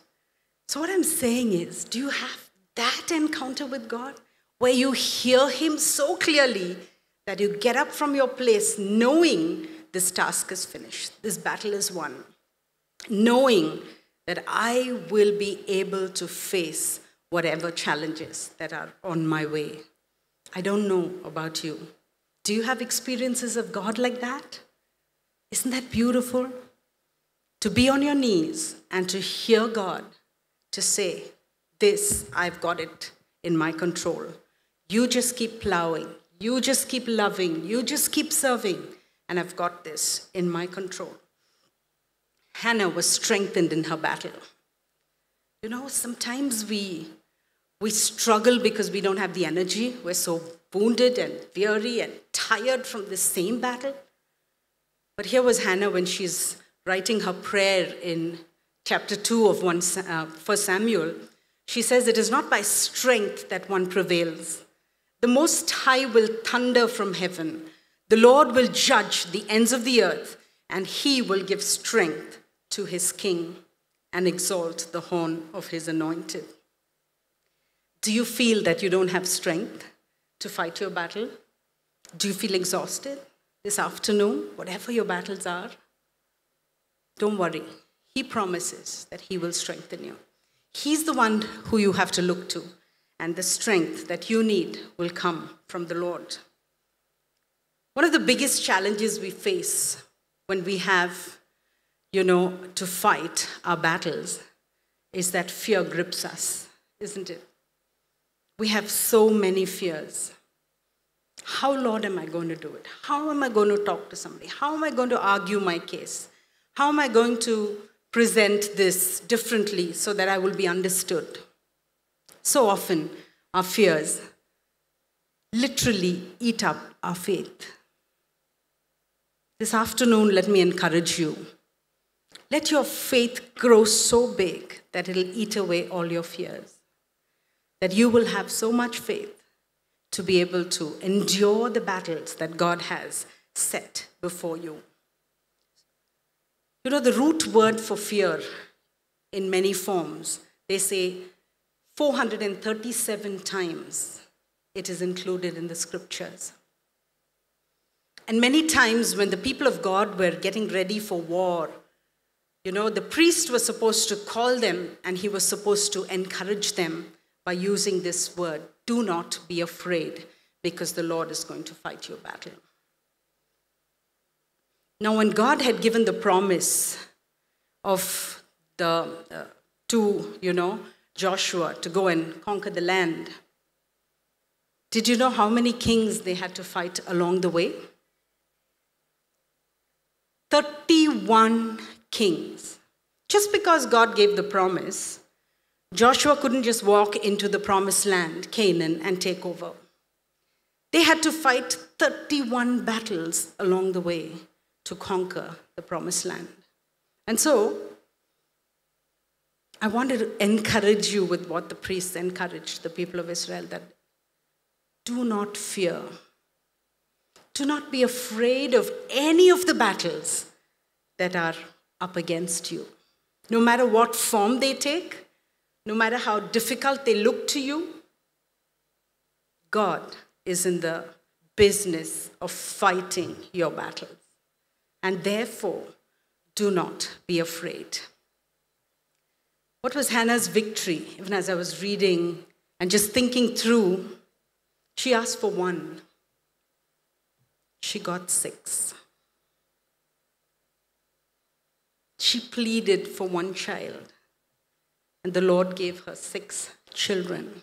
So, what I'm saying is, do you have that encounter with God where you hear Him so clearly that you get up from your place knowing this task is finished, this battle is won, knowing that I will be able to face whatever challenges that are on my way. I don't know about you. Do you have experiences of God like that? Isn't that beautiful? To be on your knees and to hear God, to say, This, I've got it in my control. You just keep plowing. You just keep loving. You just keep serving. And I've got this in my control. Hannah was strengthened in her battle. You know, sometimes we, we struggle because we don't have the energy. We're so wounded and weary and tired from the same battle. But here was Hannah when she's writing her prayer in chapter 2 of 1 uh, Samuel. She says, It is not by strength that one prevails. The Most High will thunder from heaven. The Lord will judge the ends of the earth, and he will give strength to his king and exalt the horn of his anointed. Do you feel that you don't have strength to fight your battle? Do you feel exhausted this afternoon, whatever your battles are? Don't worry. He promises that He will strengthen you. He's the one who you have to look to, and the strength that you need will come from the Lord. One of the biggest challenges we face when we have, you know, to fight our battles is that fear grips us, isn't it? We have so many fears. How, Lord, am I going to do it? How am I going to talk to somebody? How am I going to argue my case? How am I going to present this differently so that I will be understood? So often, our fears literally eat up our faith. This afternoon, let me encourage you. Let your faith grow so big that it'll eat away all your fears. That you will have so much faith to be able to endure the battles that God has set before you. You know, the root word for fear in many forms, they say 437 times it is included in the scriptures. And many times when the people of God were getting ready for war, you know, the priest was supposed to call them and he was supposed to encourage them by using this word do not be afraid because the Lord is going to fight your battle. Now, when God had given the promise of the uh, to you know Joshua to go and conquer the land, did you know how many kings they had to fight along the way? 31 kings. Just because God gave the promise, Joshua couldn't just walk into the promised land, Canaan, and take over. They had to fight 31 battles along the way to conquer the promised land. And so, I wanted to encourage you with what the priests encouraged the people of Israel that do not fear. Do not be afraid of any of the battles that are up against you. No matter what form they take, no matter how difficult they look to you, God is in the business of fighting your battles and therefore do not be afraid. What was Hannah's victory? Even as I was reading and just thinking through, she asked for one. She got six. She pleaded for one child, and the Lord gave her six children.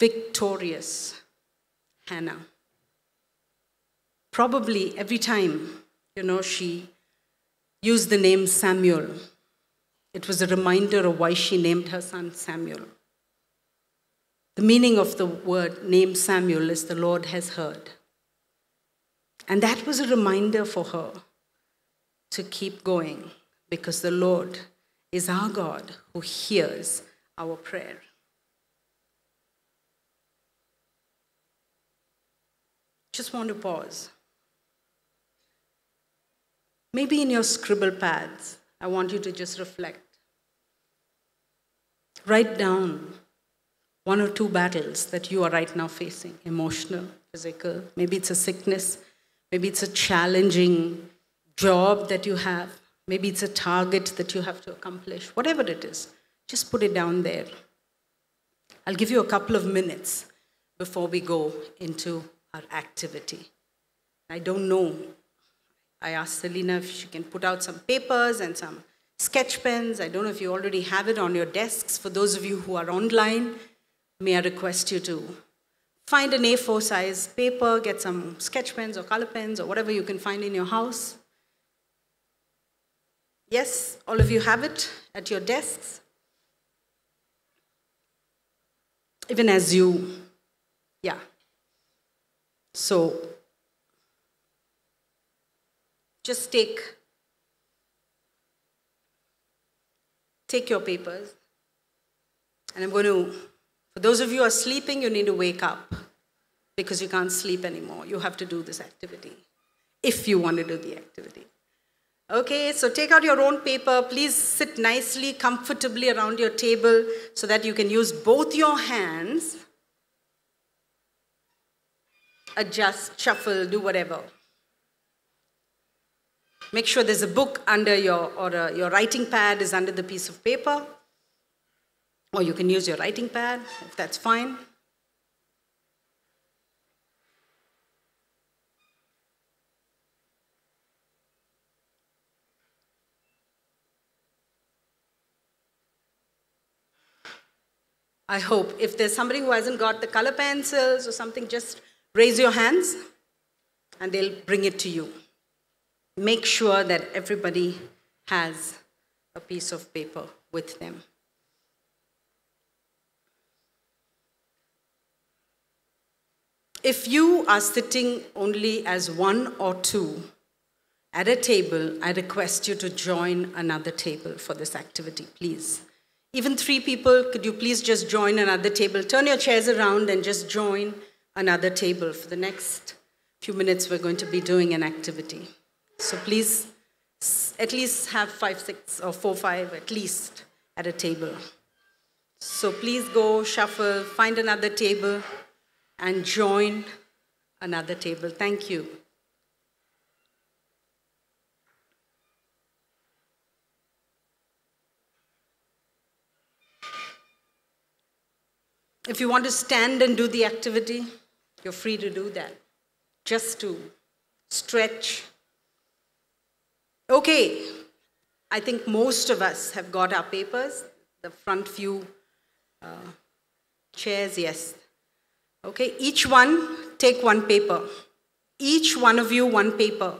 Victorious Hannah probably every time, you know, she used the name Samuel, it was a reminder of why she named her son Samuel. The meaning of the word name Samuel is the Lord has heard. And that was a reminder for her to keep going because the Lord is our God who hears our prayer. Just want to pause. Maybe in your scribble pads, I want you to just reflect. Write down one or two battles that you are right now facing emotional, physical. Maybe it's a sickness. Maybe it's a challenging job that you have. Maybe it's a target that you have to accomplish. Whatever it is, just put it down there. I'll give you a couple of minutes before we go into our activity. I don't know. I asked Selena if she can put out some papers and some sketch pens. I don't know if you already have it on your desks. For those of you who are online, may I request you to find an A4 size paper, get some sketch pens or color pens or whatever you can find in your house. Yes, all of you have it at your desks. Even as you, yeah. So just take take your papers. And i'm going to for those of you who are sleeping you need to wake up because you can't sleep anymore. You have to do this activity if you want to do the activity. Okay so take out your own paper. Please sit nicely comfortably around your table so that you can use both your hands. Adjust, shuffle, do whatever. Make sure there's a book under your, or a, your writing pad is under the piece of paper. Or you can use your writing pad, if that's fine. I hope. If there's somebody who hasn't got the color pencils or something, just Raise your hands and they'll bring it to you. Make sure that everybody has a piece of paper with them. If you are sitting only as one or two at a table, I request you to join another table for this activity, please. Even three people, could you please just join another table? Turn your chairs around and just join another table. For the next few minutes, we're going to be doing an activity. So please, at least have five, six, or four, five at least at a table. So please go, shuffle, find another table, and join another table. Thank you. If you want to stand and do the activity, you're free to do that, just to stretch. Okay, I think most of us have got our papers, the front few uh, chairs, yes. Okay, each one take one paper. Each one of you one paper.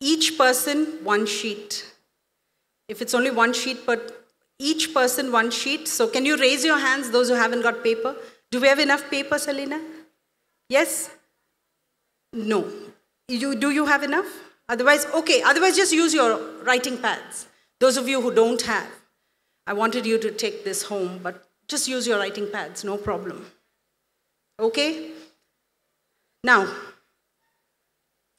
Each person one sheet. If it's only one sheet, but each person one sheet. So can you raise your hands, those who haven't got paper? Do we have enough paper, Selena? Yes? No. You, do you have enough? Otherwise, okay, otherwise just use your writing pads. Those of you who don't have, I wanted you to take this home, but just use your writing pads, no problem. Okay? Now,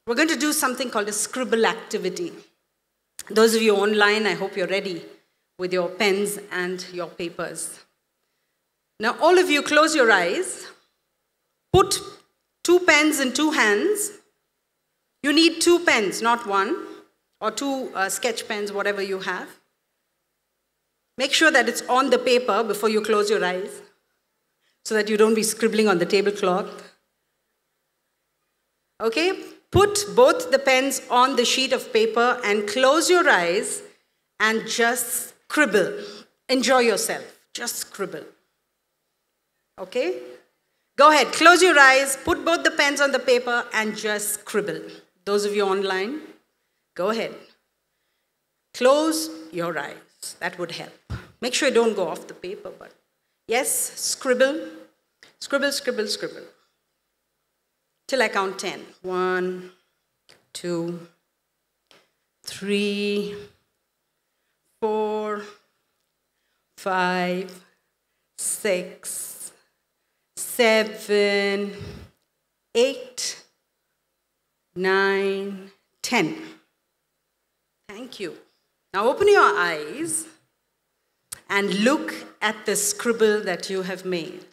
we're going to do something called a scribble activity. Those of you online, I hope you're ready with your pens and your papers. Now, all of you, close your eyes. Put two pens in two hands. You need two pens, not one, or two uh, sketch pens, whatever you have. Make sure that it's on the paper before you close your eyes so that you don't be scribbling on the tablecloth. Okay? Put both the pens on the sheet of paper and close your eyes and just scribble. Enjoy yourself. Just scribble. Okay? Go ahead, close your eyes, put both the pens on the paper, and just scribble. Those of you online, go ahead. Close your eyes. That would help. Make sure you don't go off the paper, but Yes, scribble. Scribble, scribble, scribble. Till I count 10. One, two, three, four, five, six, seven, eight, nine, ten. Thank you. Now open your eyes and look at the scribble that you have made.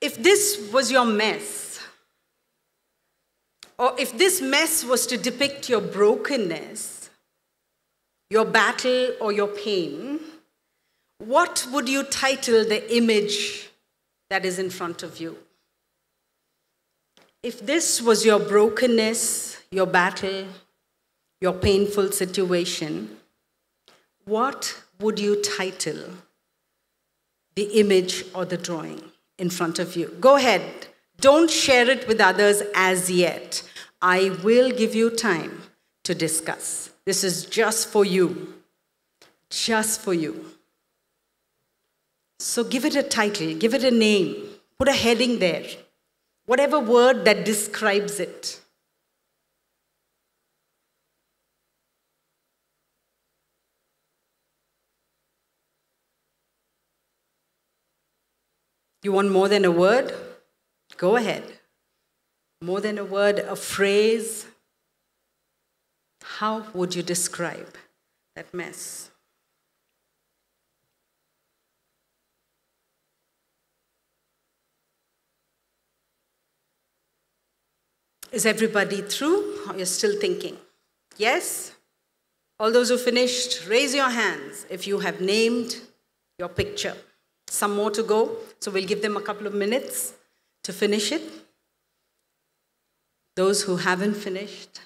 If this was your mess, or if this mess was to depict your brokenness, your battle, or your pain, what would you title the image that is in front of you? If this was your brokenness, your battle, your painful situation, what would you title the image or the drawing in front of you? Go ahead. Don't share it with others as yet. I will give you time to discuss. This is just for you. Just for you. So give it a title, give it a name, put a heading there, whatever word that describes it. You want more than a word? Go ahead. More than a word, a phrase. How would you describe that mess? Is everybody through or you're still thinking? Yes? All those who finished, raise your hands if you have named your picture. Some more to go, so we'll give them a couple of minutes to finish it. Those who haven't finished,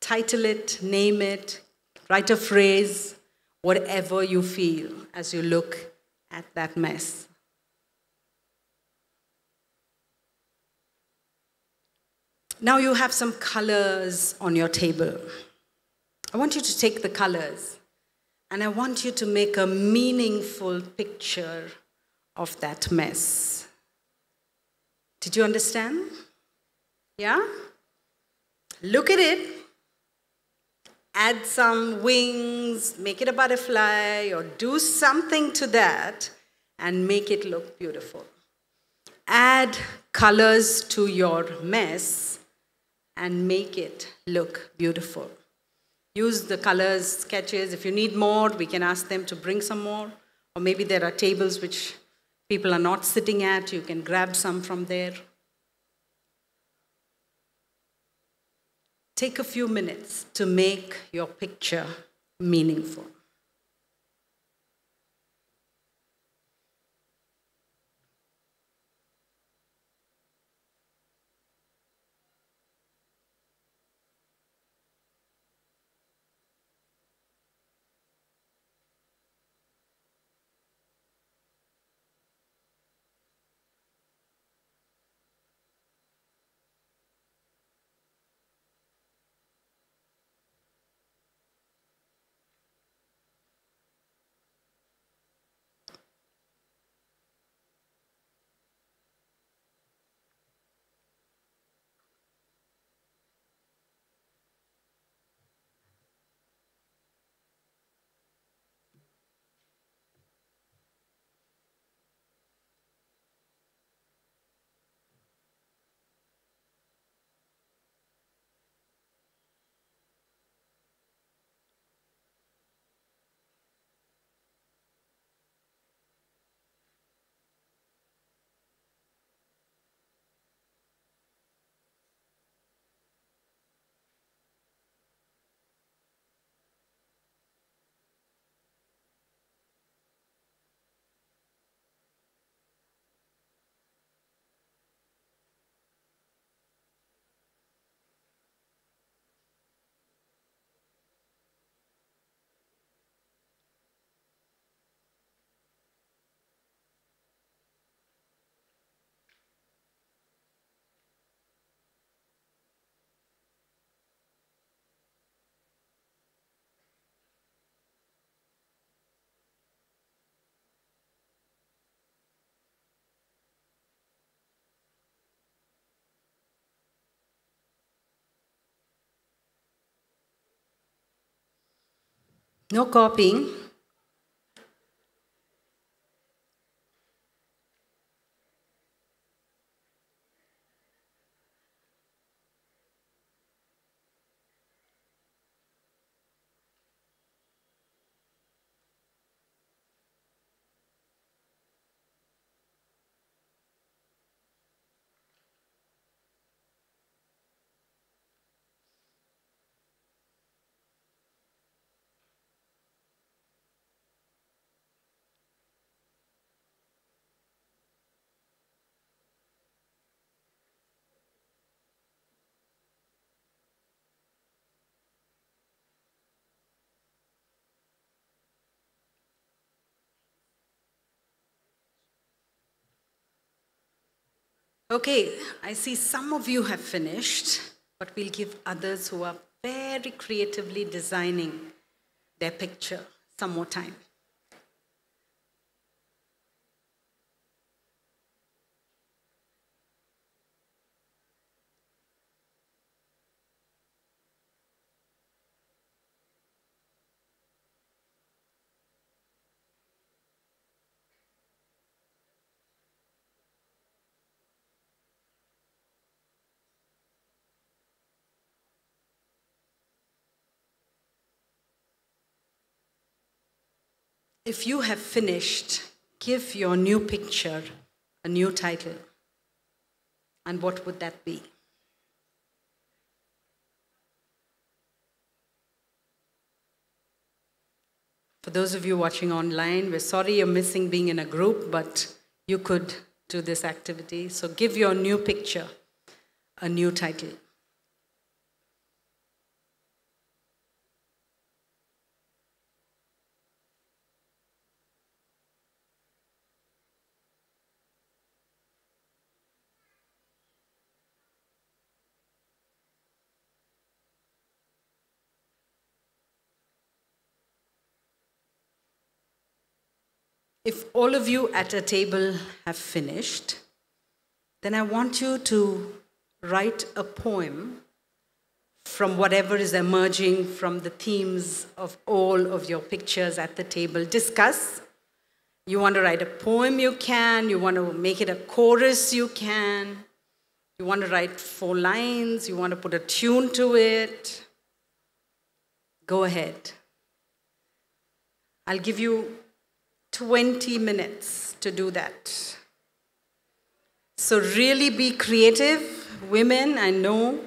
title it, name it, write a phrase, whatever you feel as you look at that mess. Now you have some colors on your table. I want you to take the colors and I want you to make a meaningful picture of that mess. Did you understand? Yeah? Look at it. Add some wings, make it a butterfly, or do something to that and make it look beautiful. Add colors to your mess and make it look beautiful. Use the colors, sketches. If you need more, we can ask them to bring some more. Or maybe there are tables which people are not sitting at, you can grab some from there. Take a few minutes to make your picture meaningful. No copying. Okay, I see some of you have finished, but we'll give others who are very creatively designing their picture some more time. If you have finished, give your new picture a new title. And what would that be? For those of you watching online, we're sorry you're missing being in a group, but you could do this activity. So give your new picture a new title. If all of you at a table have finished, then I want you to write a poem from whatever is emerging from the themes of all of your pictures at the table. Discuss. You want to write a poem, you can. You want to make it a chorus, you can. You want to write four lines, you want to put a tune to it. Go ahead. I'll give you 20 minutes to do that. So, really be creative. Women, I know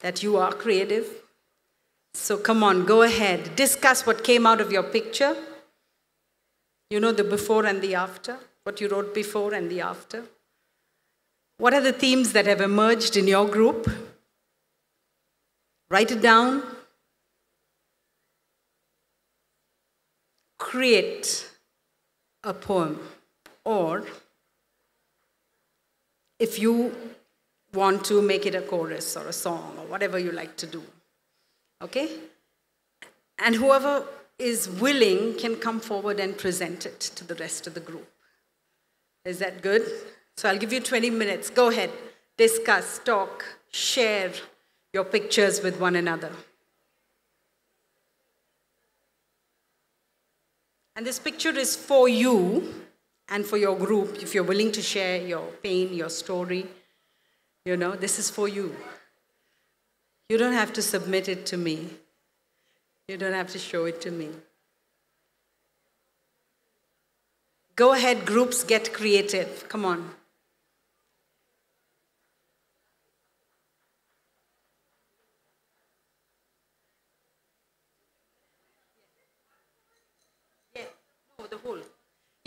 that you are creative. So, come on, go ahead. Discuss what came out of your picture. You know the before and the after, what you wrote before and the after. What are the themes that have emerged in your group? Write it down. Create a poem. Or if you want to make it a chorus or a song or whatever you like to do. Okay? And whoever is willing can come forward and present it to the rest of the group. Is that good? So I'll give you 20 minutes. Go ahead, discuss, talk, share your pictures with one another. And this picture is for you and for your group. If you're willing to share your pain, your story, you know, this is for you. You don't have to submit it to me, you don't have to show it to me. Go ahead, groups, get creative. Come on.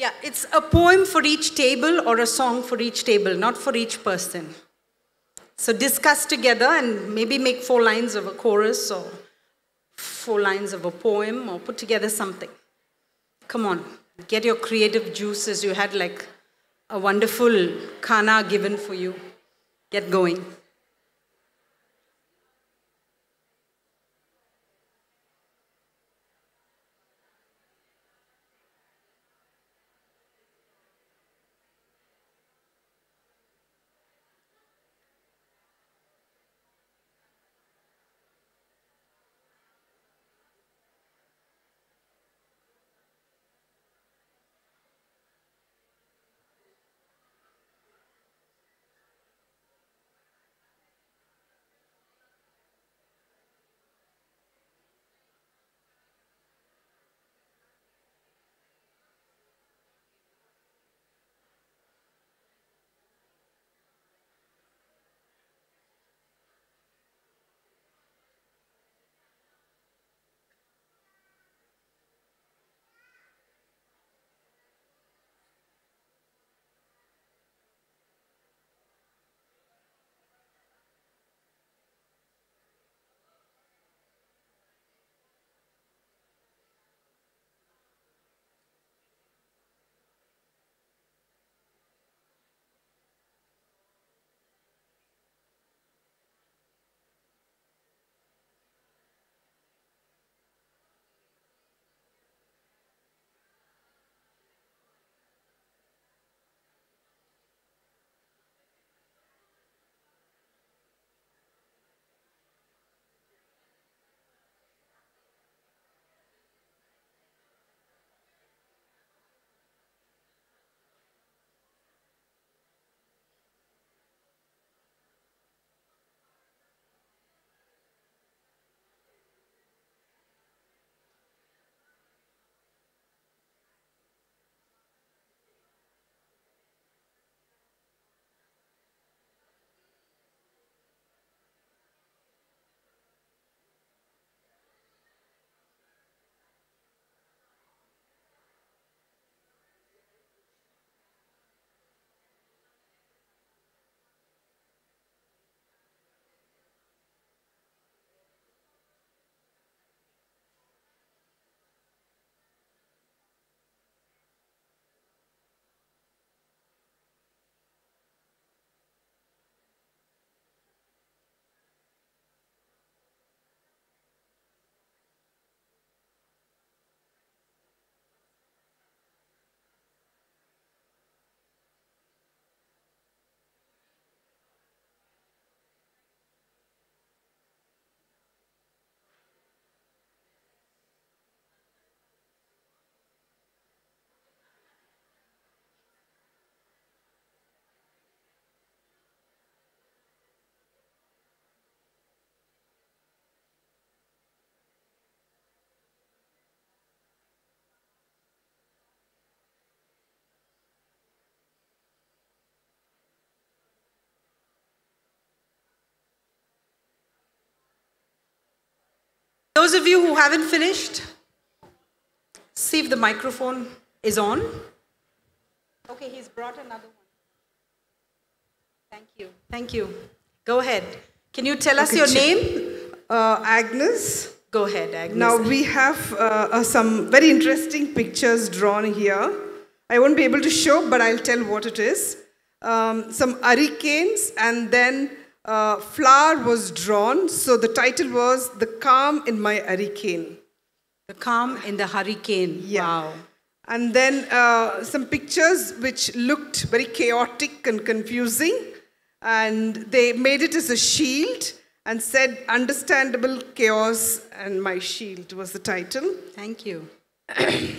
Yeah, it's a poem for each table or a song for each table, not for each person. So discuss together and maybe make four lines of a chorus or four lines of a poem or put together something. Come on, get your creative juices. You had like a wonderful khana given for you. Get going. Those of you who haven't finished, see if the microphone is on. Okay, he's brought another one. Thank you. Thank you. Go ahead. Can you tell us Okay, your name? Uh, Agnes. Go ahead, Agnes. Now we have uh, uh, some very interesting pictures drawn here. I won't be able to show, but I'll tell what it is. Um, some hurricanes, and then uh, flower was drawn. So the title was "The Calm in My Hurricane." the calm in the hurricane. Yeah. Wow. And then uh, some pictures which looked very chaotic and confusing. And they made it as a shield and said, Understandable Chaos and My Shield was the title. Thank you.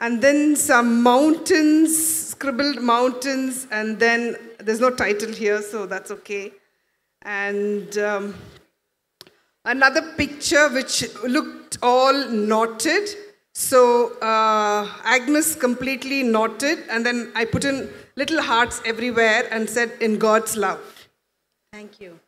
And then some mountains, scribbled mountains, and then there's no title here, so that's okay. And um, another picture which looked all knotted. So uh, Agnes completely knotted, and then I put in little hearts everywhere and said, "In God's love." Thank you.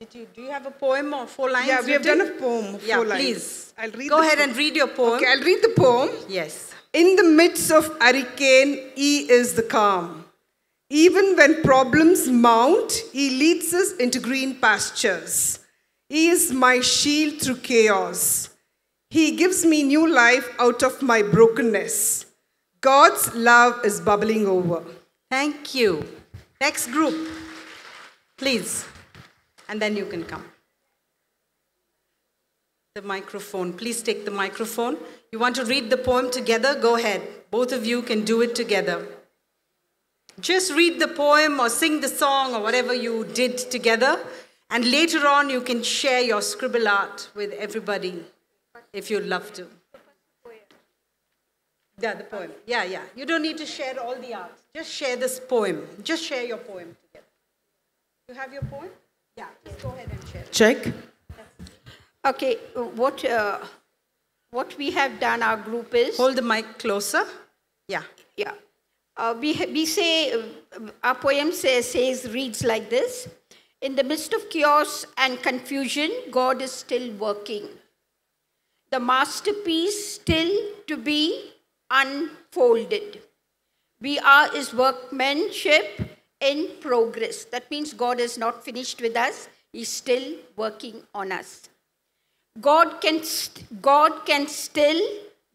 Did you do you have a poem or four lines? Yeah, we have written? done a poem. of Yeah, four lines. please. I'll read. Go ahead poem. and read your poem. Okay, I'll read the poem. Yes. In the midst of hurricane, He is the calm. Even when problems mount, He leads us into green pastures. He is my shield through chaos. He gives me new life out of my brokenness. God's love is bubbling over. Thank you. Next group, please. And then you can come. The microphone. Please take the microphone. You want to read the poem together? Go ahead. Both of you can do it together. Just read the poem or sing the song or whatever you did together. And later on, you can share your scribble art with everybody if you'd love to. Yeah, the poem. Yeah, yeah. You don't need to share all the art. Just share this poem. Just share your poem together. You have your poem? Yeah, just go ahead and share it. Check. Okay, uh, what, uh, what we have done, our group is, Hold the mic closer. Yeah. yeah, uh, we, we say, uh, our poem says, says, reads like this In the midst of chaos and confusion, God is still working. The masterpiece still to be unfolded. We are his workmanship in progress. That means God is not finished with us, he's still working on us. God can, God can still,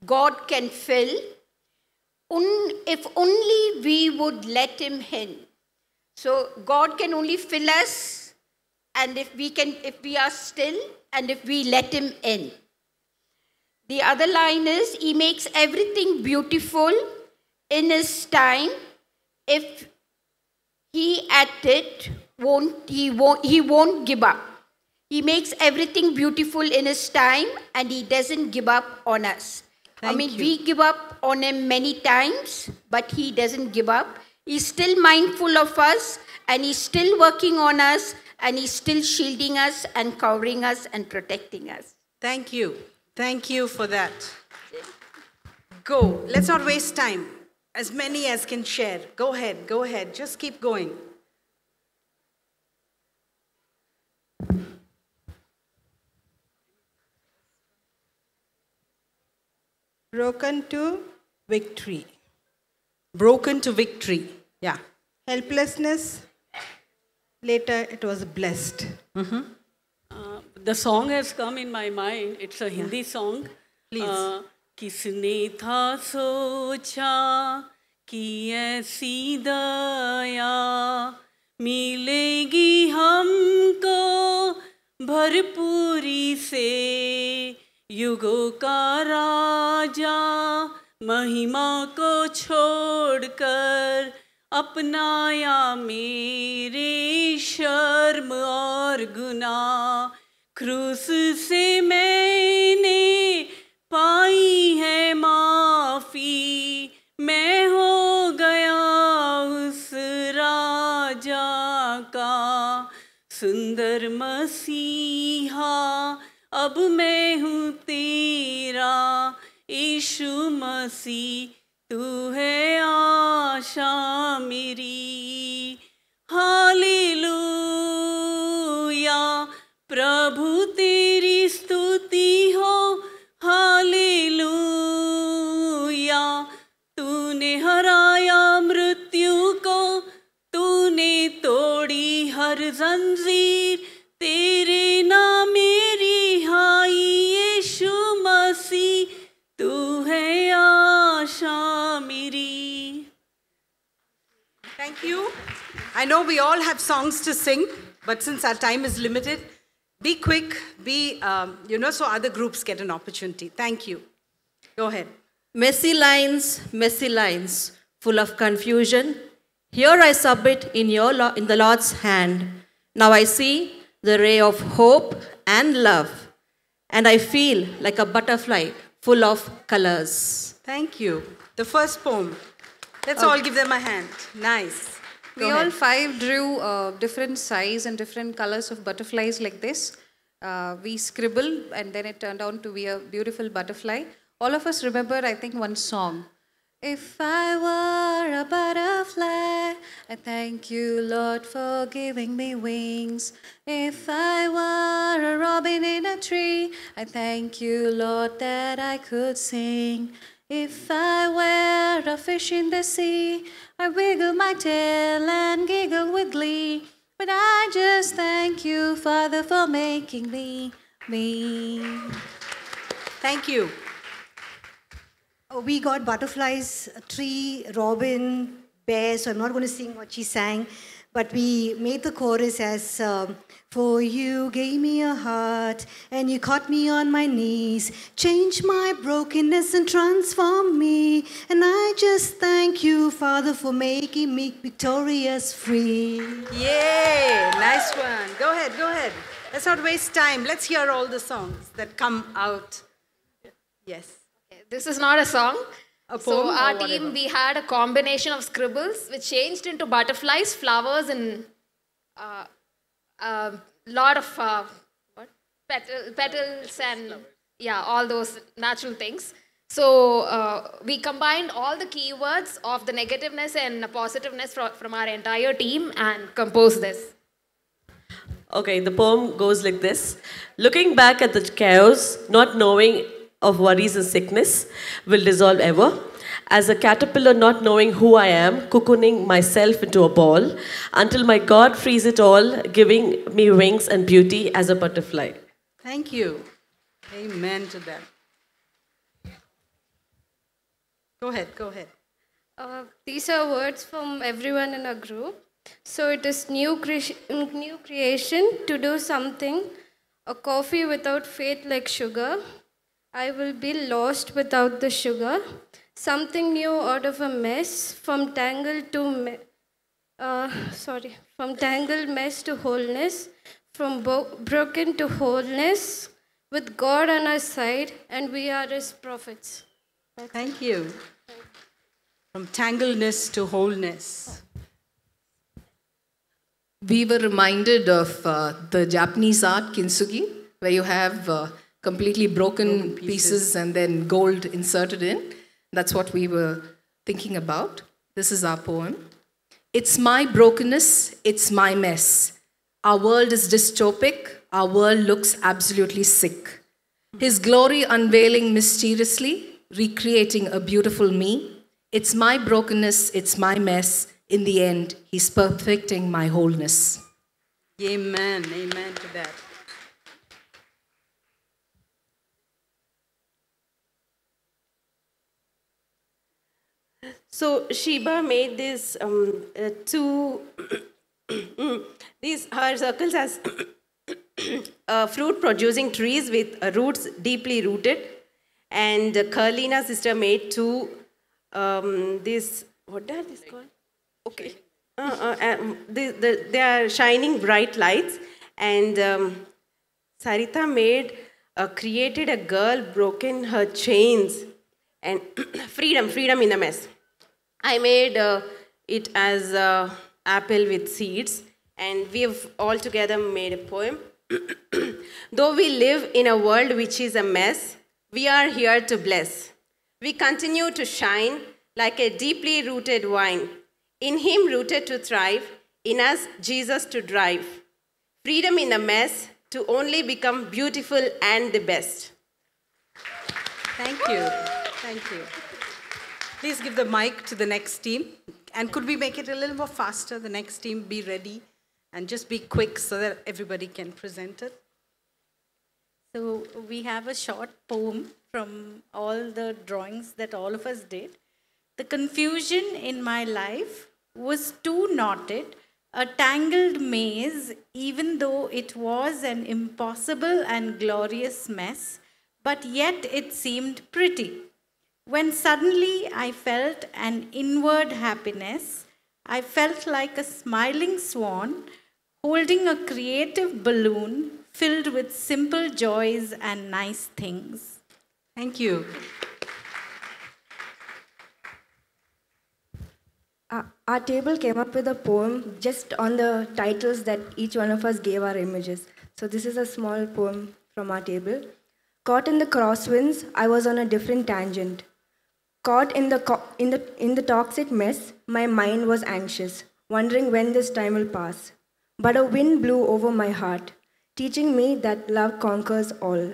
God can fill, if only we would let Him in. So God can only fill us, and if we can, if we are still, and if we let Him in. The other line is He makes everything beautiful in His time. If He at it won't, He won't, He won't give up. He makes everything beautiful in His time and He doesn't give up on us. I mean, you. we give up on Him many times, but He doesn't give up. He's still mindful of us and He's still working on us and He's still shielding us and covering us and protecting us. Thank you. Thank you for that. Go. Let's not waste time. As many as can share. Go ahead. Go ahead. Just keep going. broken to victory. Broken to victory. Yeah. Helplessness, later it was blessed. Uh, the song has come in my mind. It's a Hindi song. Please. Uh, किसने था सोचा कि ऐसी दया मिलेगी हमको भरपूरी से युगों का राजा, महिमा को छोड़कर अपनाया मेरे शर्म और गुना। क्रूस से मैंने पाई है माफ़ी, मैं हो गया उस राजा का। सुंदर मसीहा, अब मैं हूँ तेरा यीशु मसीह तू है आशा मेरी। हालेलूया प्रभु know we all have songs to sing, but since our time is limited, be quick, be, um, you know, so other groups get an opportunity. Thank you. Go ahead. Messy lines, messy lines, full of confusion. Here I submit in, your lo- in the Lord's hand. Now I see the ray of hope and love, and I feel like a butterfly full of colors. Thank you. The first poem. Let's all give them a hand. Nice. We all five drew uh, different size and different colors of butterflies like this. Uh, we scribbled and then it turned out to be a beautiful butterfly. All of us remember, I think, one song. If I were a butterfly, I thank you, Lord, for giving me wings. If I were a robin in a tree, I thank you, Lord, that I could sing. If I were a fish in the sea, I wiggle my tail and giggle with glee. But I just thank you, Father, for making me me. Thank you. Oh, we got butterflies, a tree, robin, bear. So I'm not going to sing what she sang, but we made the chorus as um, For you gave me a heart, and you caught me on my knees, changed my brokenness and transformed me. And I just thank you, Father, for making me victorious free. Yay! Nice one. Go ahead, go ahead. Let's not waste time. Let's hear all the songs that come out. Yes. This is not a song. A so poem or our whatever. team we had a combination of scribbles which changed into butterflies, flowers, and uh, uh, lot of uh, petal, petals and yeah, all those natural things. So uh, we combined all the keywords of the negativeness and positiveness fro- from our entire team and composed this. Okay, the poem goes like this Looking back at the chaos, not knowing of worries and sickness will dissolve ever. As a caterpillar, not knowing who I am, cocooning myself into a ball, until my God frees it all, giving me wings and beauty as a butterfly. Thank you. Amen to that. Go ahead, go ahead. Uh, these are words from everyone in our group. So it is new, cre- new creation to do something. A coffee without faith like sugar. I will be lost without the sugar. Something new out of a mess. From tangled to me- uh, sorry, from tangled mess to wholeness. From bo- broken to wholeness. With God on our side, and we are His prophets. Thank you. From tangledness to wholeness. We were reminded of uh, the Japanese art kintsugi, where you have uh, completely broken, pieces. and then gold inserted in. That's what we were thinking about. This is our poem. It's my brokenness, it's my mess. Our world is dystopic, our world looks absolutely sick. His glory unveiling mysteriously, recreating a beautiful me. It's my brokenness, it's my mess. In the end, He's perfecting my wholeness. Amen. Amen to that. So Sheba made these um, uh, two, these her circles as uh, fruit producing trees with uh, roots deeply rooted. And uh, Carlina's sister made two, um, these, what are these called? Okay. Uh, uh, um, they, they, are shining bright lights. And um, Sarita made, uh, created a girl broken her chains and freedom, freedom in a mess. I made uh, it as uh, apple with seeds, and we have all together made a poem. Though we live in a world which is a mess, we are here to bless. We continue to shine like a deeply rooted vine. In Him rooted to thrive, in us Jesus to drive. Freedom in a mess to only become beautiful and the best. Thank you. Thank you. Please give the mic to the next team. And could we make it a little more faster? The next team be ready and just be quick so that everybody can present it. So we have a short poem from all the drawings that all of us did. The confusion in my life was too knotted, a tangled maze, even though it was an impossible and glorious mess, but yet it seemed pretty. When suddenly I felt an inward happiness, I felt like a smiling swan holding a creative balloon filled with simple joys and nice things. Thank you. Uh, our table came up with a poem just on the titles that each one of us gave our images. So this is a small poem from our table. Caught in the crosswinds, I was on a different tangent. Caught in the, in, the, in the toxic mess, my mind was anxious, wondering when this time will pass. But a wind blew over my heart, teaching me that love conquers all.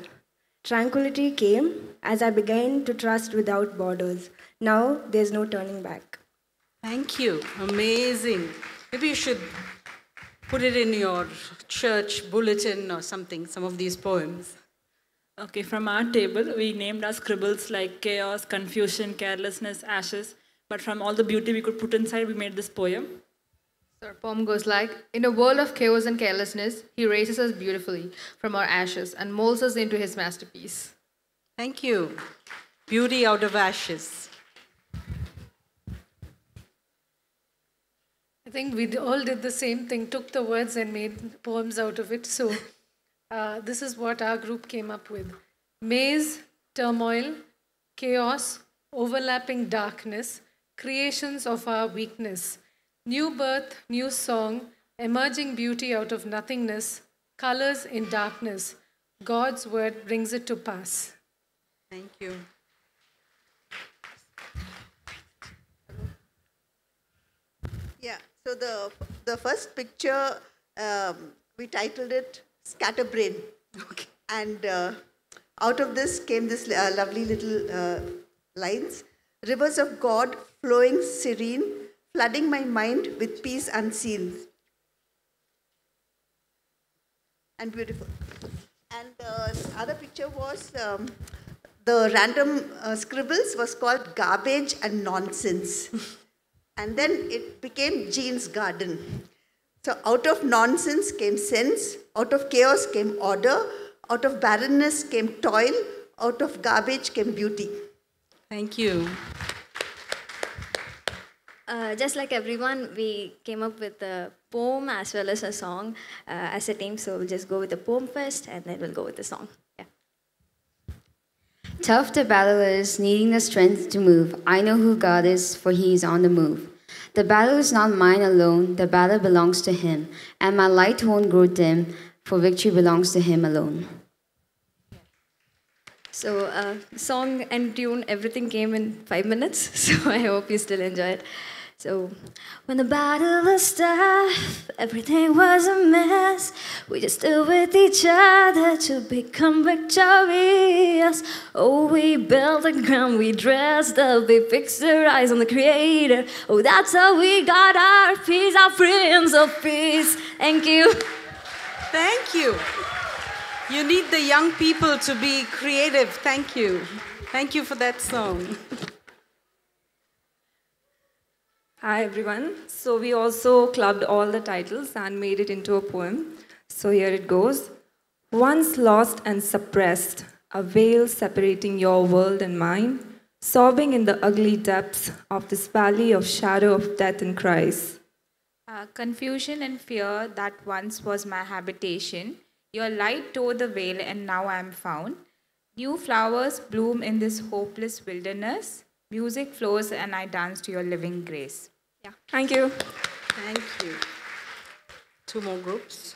Tranquility came as I began to trust without borders. Now there's no turning back. Thank you. Amazing. Maybe you should put it in your church bulletin or something, some of these poems. Okay, from our table, we named our scribbles like chaos, confusion, carelessness, ashes. But from all the beauty we could put inside, we made this poem. So our poem goes like In a world of chaos and carelessness, he raises us beautifully from our ashes and molds us into his masterpiece. Thank you. Beauty out of ashes. I think we all did the same thing, took the words and made poems out of it. So uh, this is what our group came up with maze, turmoil, chaos, overlapping darkness, creations of our weakness, new birth, new song, emerging beauty out of nothingness, colors in darkness. God's word brings it to pass. Thank you. Yeah, so the, the first picture, um, we titled it Scatterbrain. Okay. And uh, out of this came this uh, lovely little uh, lines Rivers of God flowing serene, flooding my mind with peace unseen. And beautiful. And the other picture was um, the random uh, scribbles was called Garbage and Nonsense. and then it became Jean's Garden. So out of nonsense came sense, out of chaos came order, out of barrenness came toil, out of garbage came beauty. Thank you. Uh, just like everyone, we came up with a poem as well as a song uh, as a team. So we'll just go with the poem first and then we'll go with the song. Yeah. Tough the battle is, needing the strength to move. I know who God is, for he is on the move. The battle is not mine alone, the battle belongs to him. And my light won't grow dim, for victory belongs to him alone. So, uh, song and tune, everything came in five minutes. So, I hope you still enjoy it. So, when the battle was tough, everything was a mess. We just stood with each other to become victorious. Oh, we built the ground, we dressed up, we fixed our eyes on the Creator. Oh, that's how we got our peace, our friends of peace. Thank you. Thank you. You need the young people to be creative. Thank you. Thank you for that song. Hi everyone. So we also clubbed all the titles and made it into a poem. So here it goes. Once lost and suppressed, a veil separating your world and mine, sobbing in the ugly depths of this valley of shadow of death and cries. Uh, confusion and fear that once was my habitation. Your light tore the veil, and now I am found. New flowers bloom in this hopeless wilderness. Music flows, and I dance to your living grace. Yeah. Thank you. Thank you. Two more groups.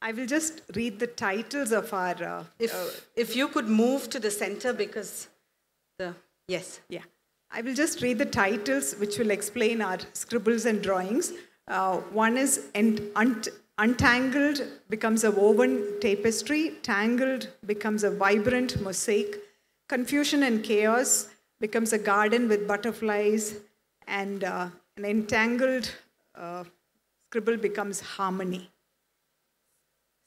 I will just read the titles of our. Uh, If, if you could move to the center because the, yes. Yeah. I will just read the titles which will explain our scribbles and drawings. Uh, one is ent- unt- Untangled becomes a woven tapestry, Tangled becomes a vibrant mosaic, Confusion and Chaos becomes a garden with butterflies, and uh, an entangled uh, scribble becomes harmony.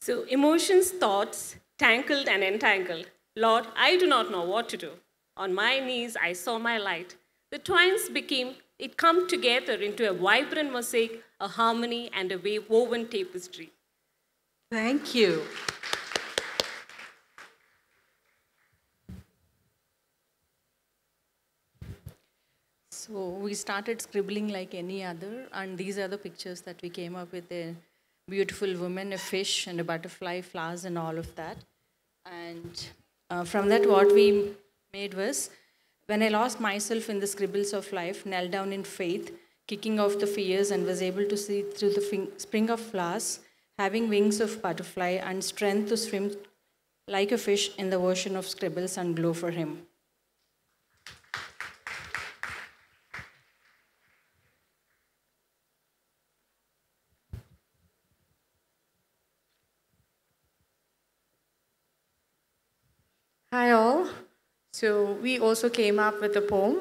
So, emotions, thoughts, tangled and entangled. Lord, I do not know what to do. On my knees, I saw my light. The twines became it come together into a vibrant mosaic, a harmony, and a wa- woven tapestry. Thank you. So we started scribbling like any other, and these are the pictures that we came up with a beautiful woman, a fish, and a butterfly, flowers, and all of that. And uh, from that, what we made was when I lost myself in the scribbles of life, knelt down in faith, kicking off the fears, and was able to see through the spring of flowers, having wings of butterfly, and strength to swim like a fish in the ocean of scribbles and glow for him. Hi all. So we also came up with a poem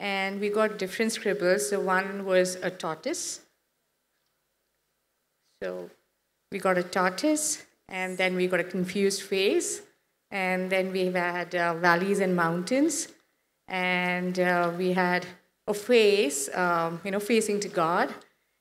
and we got different scribbles. So one was a tortoise. So we got a tortoise and then we got a confused face and then we had uh, valleys and mountains and uh, we had a face, um, you know, facing to God.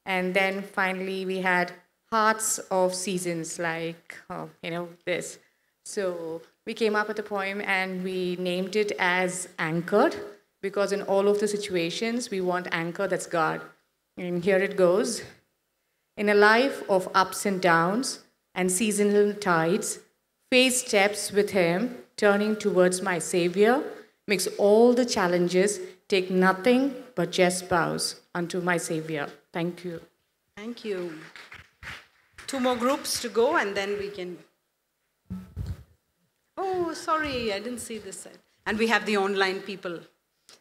And then finally we had hearts of seasons like, uh, you know, this. So we came up with a poem and we named it as Anchored because in all of the situations we want anchor that's God. And here it goes. In a life of ups and downs and seasonal tides, face steps with Him, turning towards my Savior, makes all the challenges take nothing but just bows unto my Savior. Thank you. Thank you. Two more groups to go, and then we can. Oh, sorry, I didn't see this side. And we have the online people.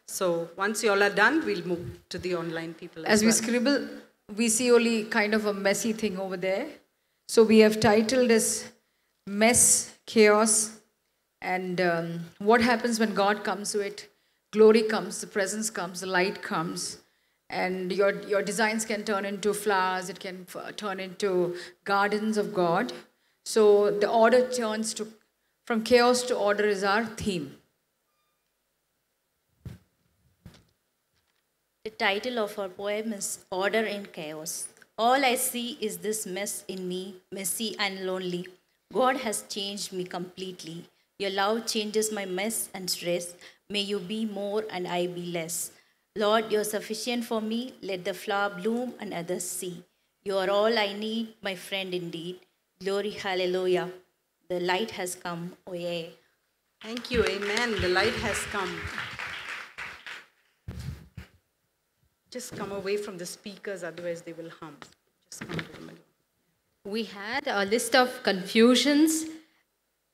So once you all are done, we'll move to the online people. As, As we well. scribble, we see only kind of a messy thing over there. So we have titled as Mess, Chaos, and um, what happens when God comes to it. Glory comes, the presence comes, the light comes, and your, your designs can turn into flowers, it can f- turn into gardens of God. So the order turns to, from chaos to order is our theme. The title of our poem is Order in Chaos. All I see is this mess in me, messy and lonely. God has changed me completely. Your love changes my mess and stress. May you be more and I be less. Lord, you're sufficient for me. Let the flower bloom and others see. You are all I need, my friend indeed. Glory, hallelujah. The light has come, oh yeah. Thank you, amen. The light has come. Just come away from the speakers, otherwise, they will hum. Just come to the middle. We had a list of confusions,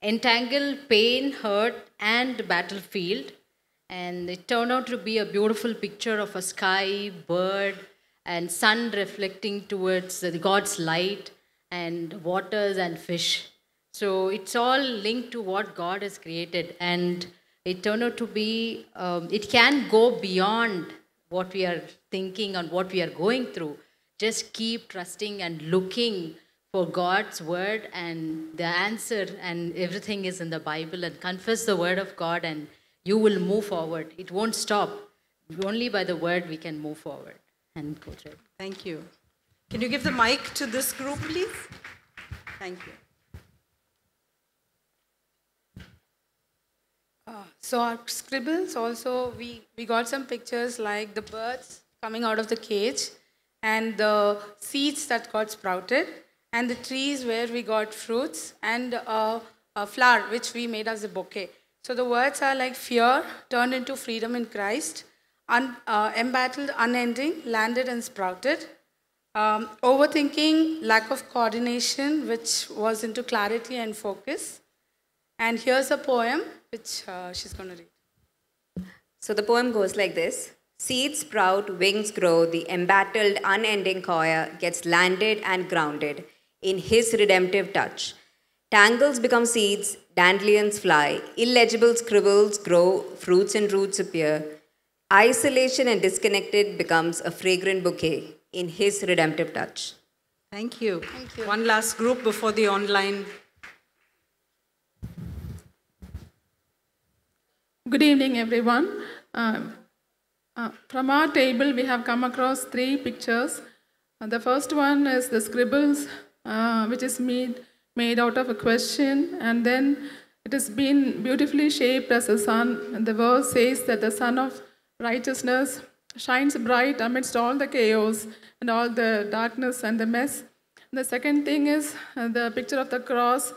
entangled, pain, hurt, and battlefield. And it turned out to be a beautiful picture of a sky, bird, and sun reflecting towards the God's light, and waters and fish. So it's all linked to what God has created. And it turned out to be, um, it can go beyond what we are thinking and what we are going through. Just keep trusting and looking for God's word and the answer, and everything is in the Bible. And confess the word of God, and you will move forward. It won't stop. Only by the word we can move forward and go through. Thank you. Can you give the mic to this group, please? Thank you. So our scribbles also we we got some pictures like the birds coming out of the cage and the seeds that got sprouted and the trees where we got fruits and a flower which we made as a bouquet. So the words are like fear turned into freedom in christ un, uh, embattled unending landed and sprouted um, overthinking lack of coordination which was into clarity and focus and here's a poem which uh, she's going to read. So the poem goes like this Seeds sprout, wings grow, the embattled, unending choir gets landed and grounded in his redemptive touch. Tangles become seeds, dandelions fly, illegible scribbles grow, fruits and roots appear. Isolation and disconnected becomes a fragrant bouquet in his redemptive touch. Thank you. Thank you. One last group before the online. Good evening, everyone. Um, Uh, from our table, we have come across three pictures. Uh, the first one is the scribbles, uh, which is made, made out of a question, and then it has been beautifully shaped as a sun. And the verse says that the sun of righteousness shines bright amidst all the chaos and all the darkness and the mess. The second thing is uh, the picture of the cross.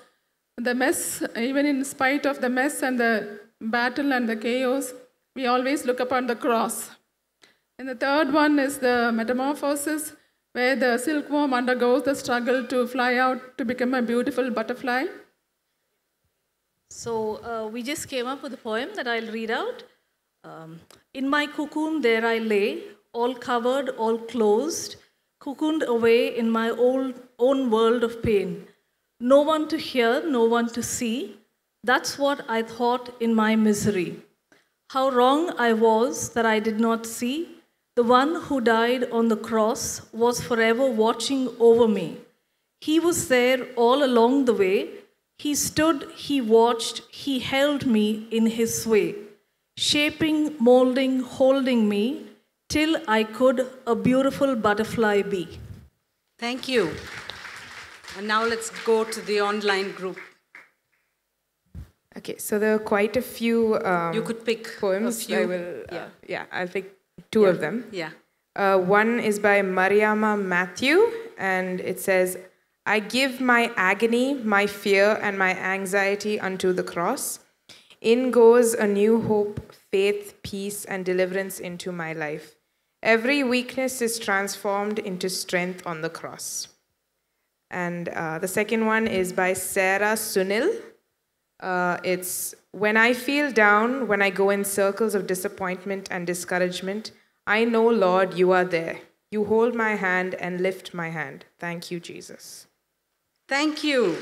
The mess, even in spite of the mess and the battle and the chaos, we always look upon the cross. And the third one is the metamorphosis, where the silkworm undergoes the struggle to fly out to become a beautiful butterfly. So uh, we just came up with a poem that I'll read out. Um, in my cocoon there I lay, all covered, all closed, cocooned away in my old, own world of pain. No one to hear, no one to see. That's what I thought in my misery. How wrong I was that I did not see. The one who died on the cross was forever watching over me. He was there all along the way. He stood, he watched, he held me in his sway, shaping, molding, holding me till I could a beautiful butterfly be. Thank you. And now let's go to the online group. Okay, so there are quite a few. Um, You could pick poems. a few. I will. Uh, Yeah. yeah, I'll pick two Yeah. of them. Yeah. Uh, one is by Mariama Matthew, and it says, "I give my agony, my fear, and my anxiety unto the cross. In goes a new hope, faith, peace, and deliverance into my life. Every weakness is transformed into strength on the cross." And uh, the second one is by Sarah Sunil. Uh, it's when I feel down, when I go in circles of disappointment and discouragement, I know, Lord, you are there. You hold my hand and lift my hand. Thank you, Jesus. Thank you.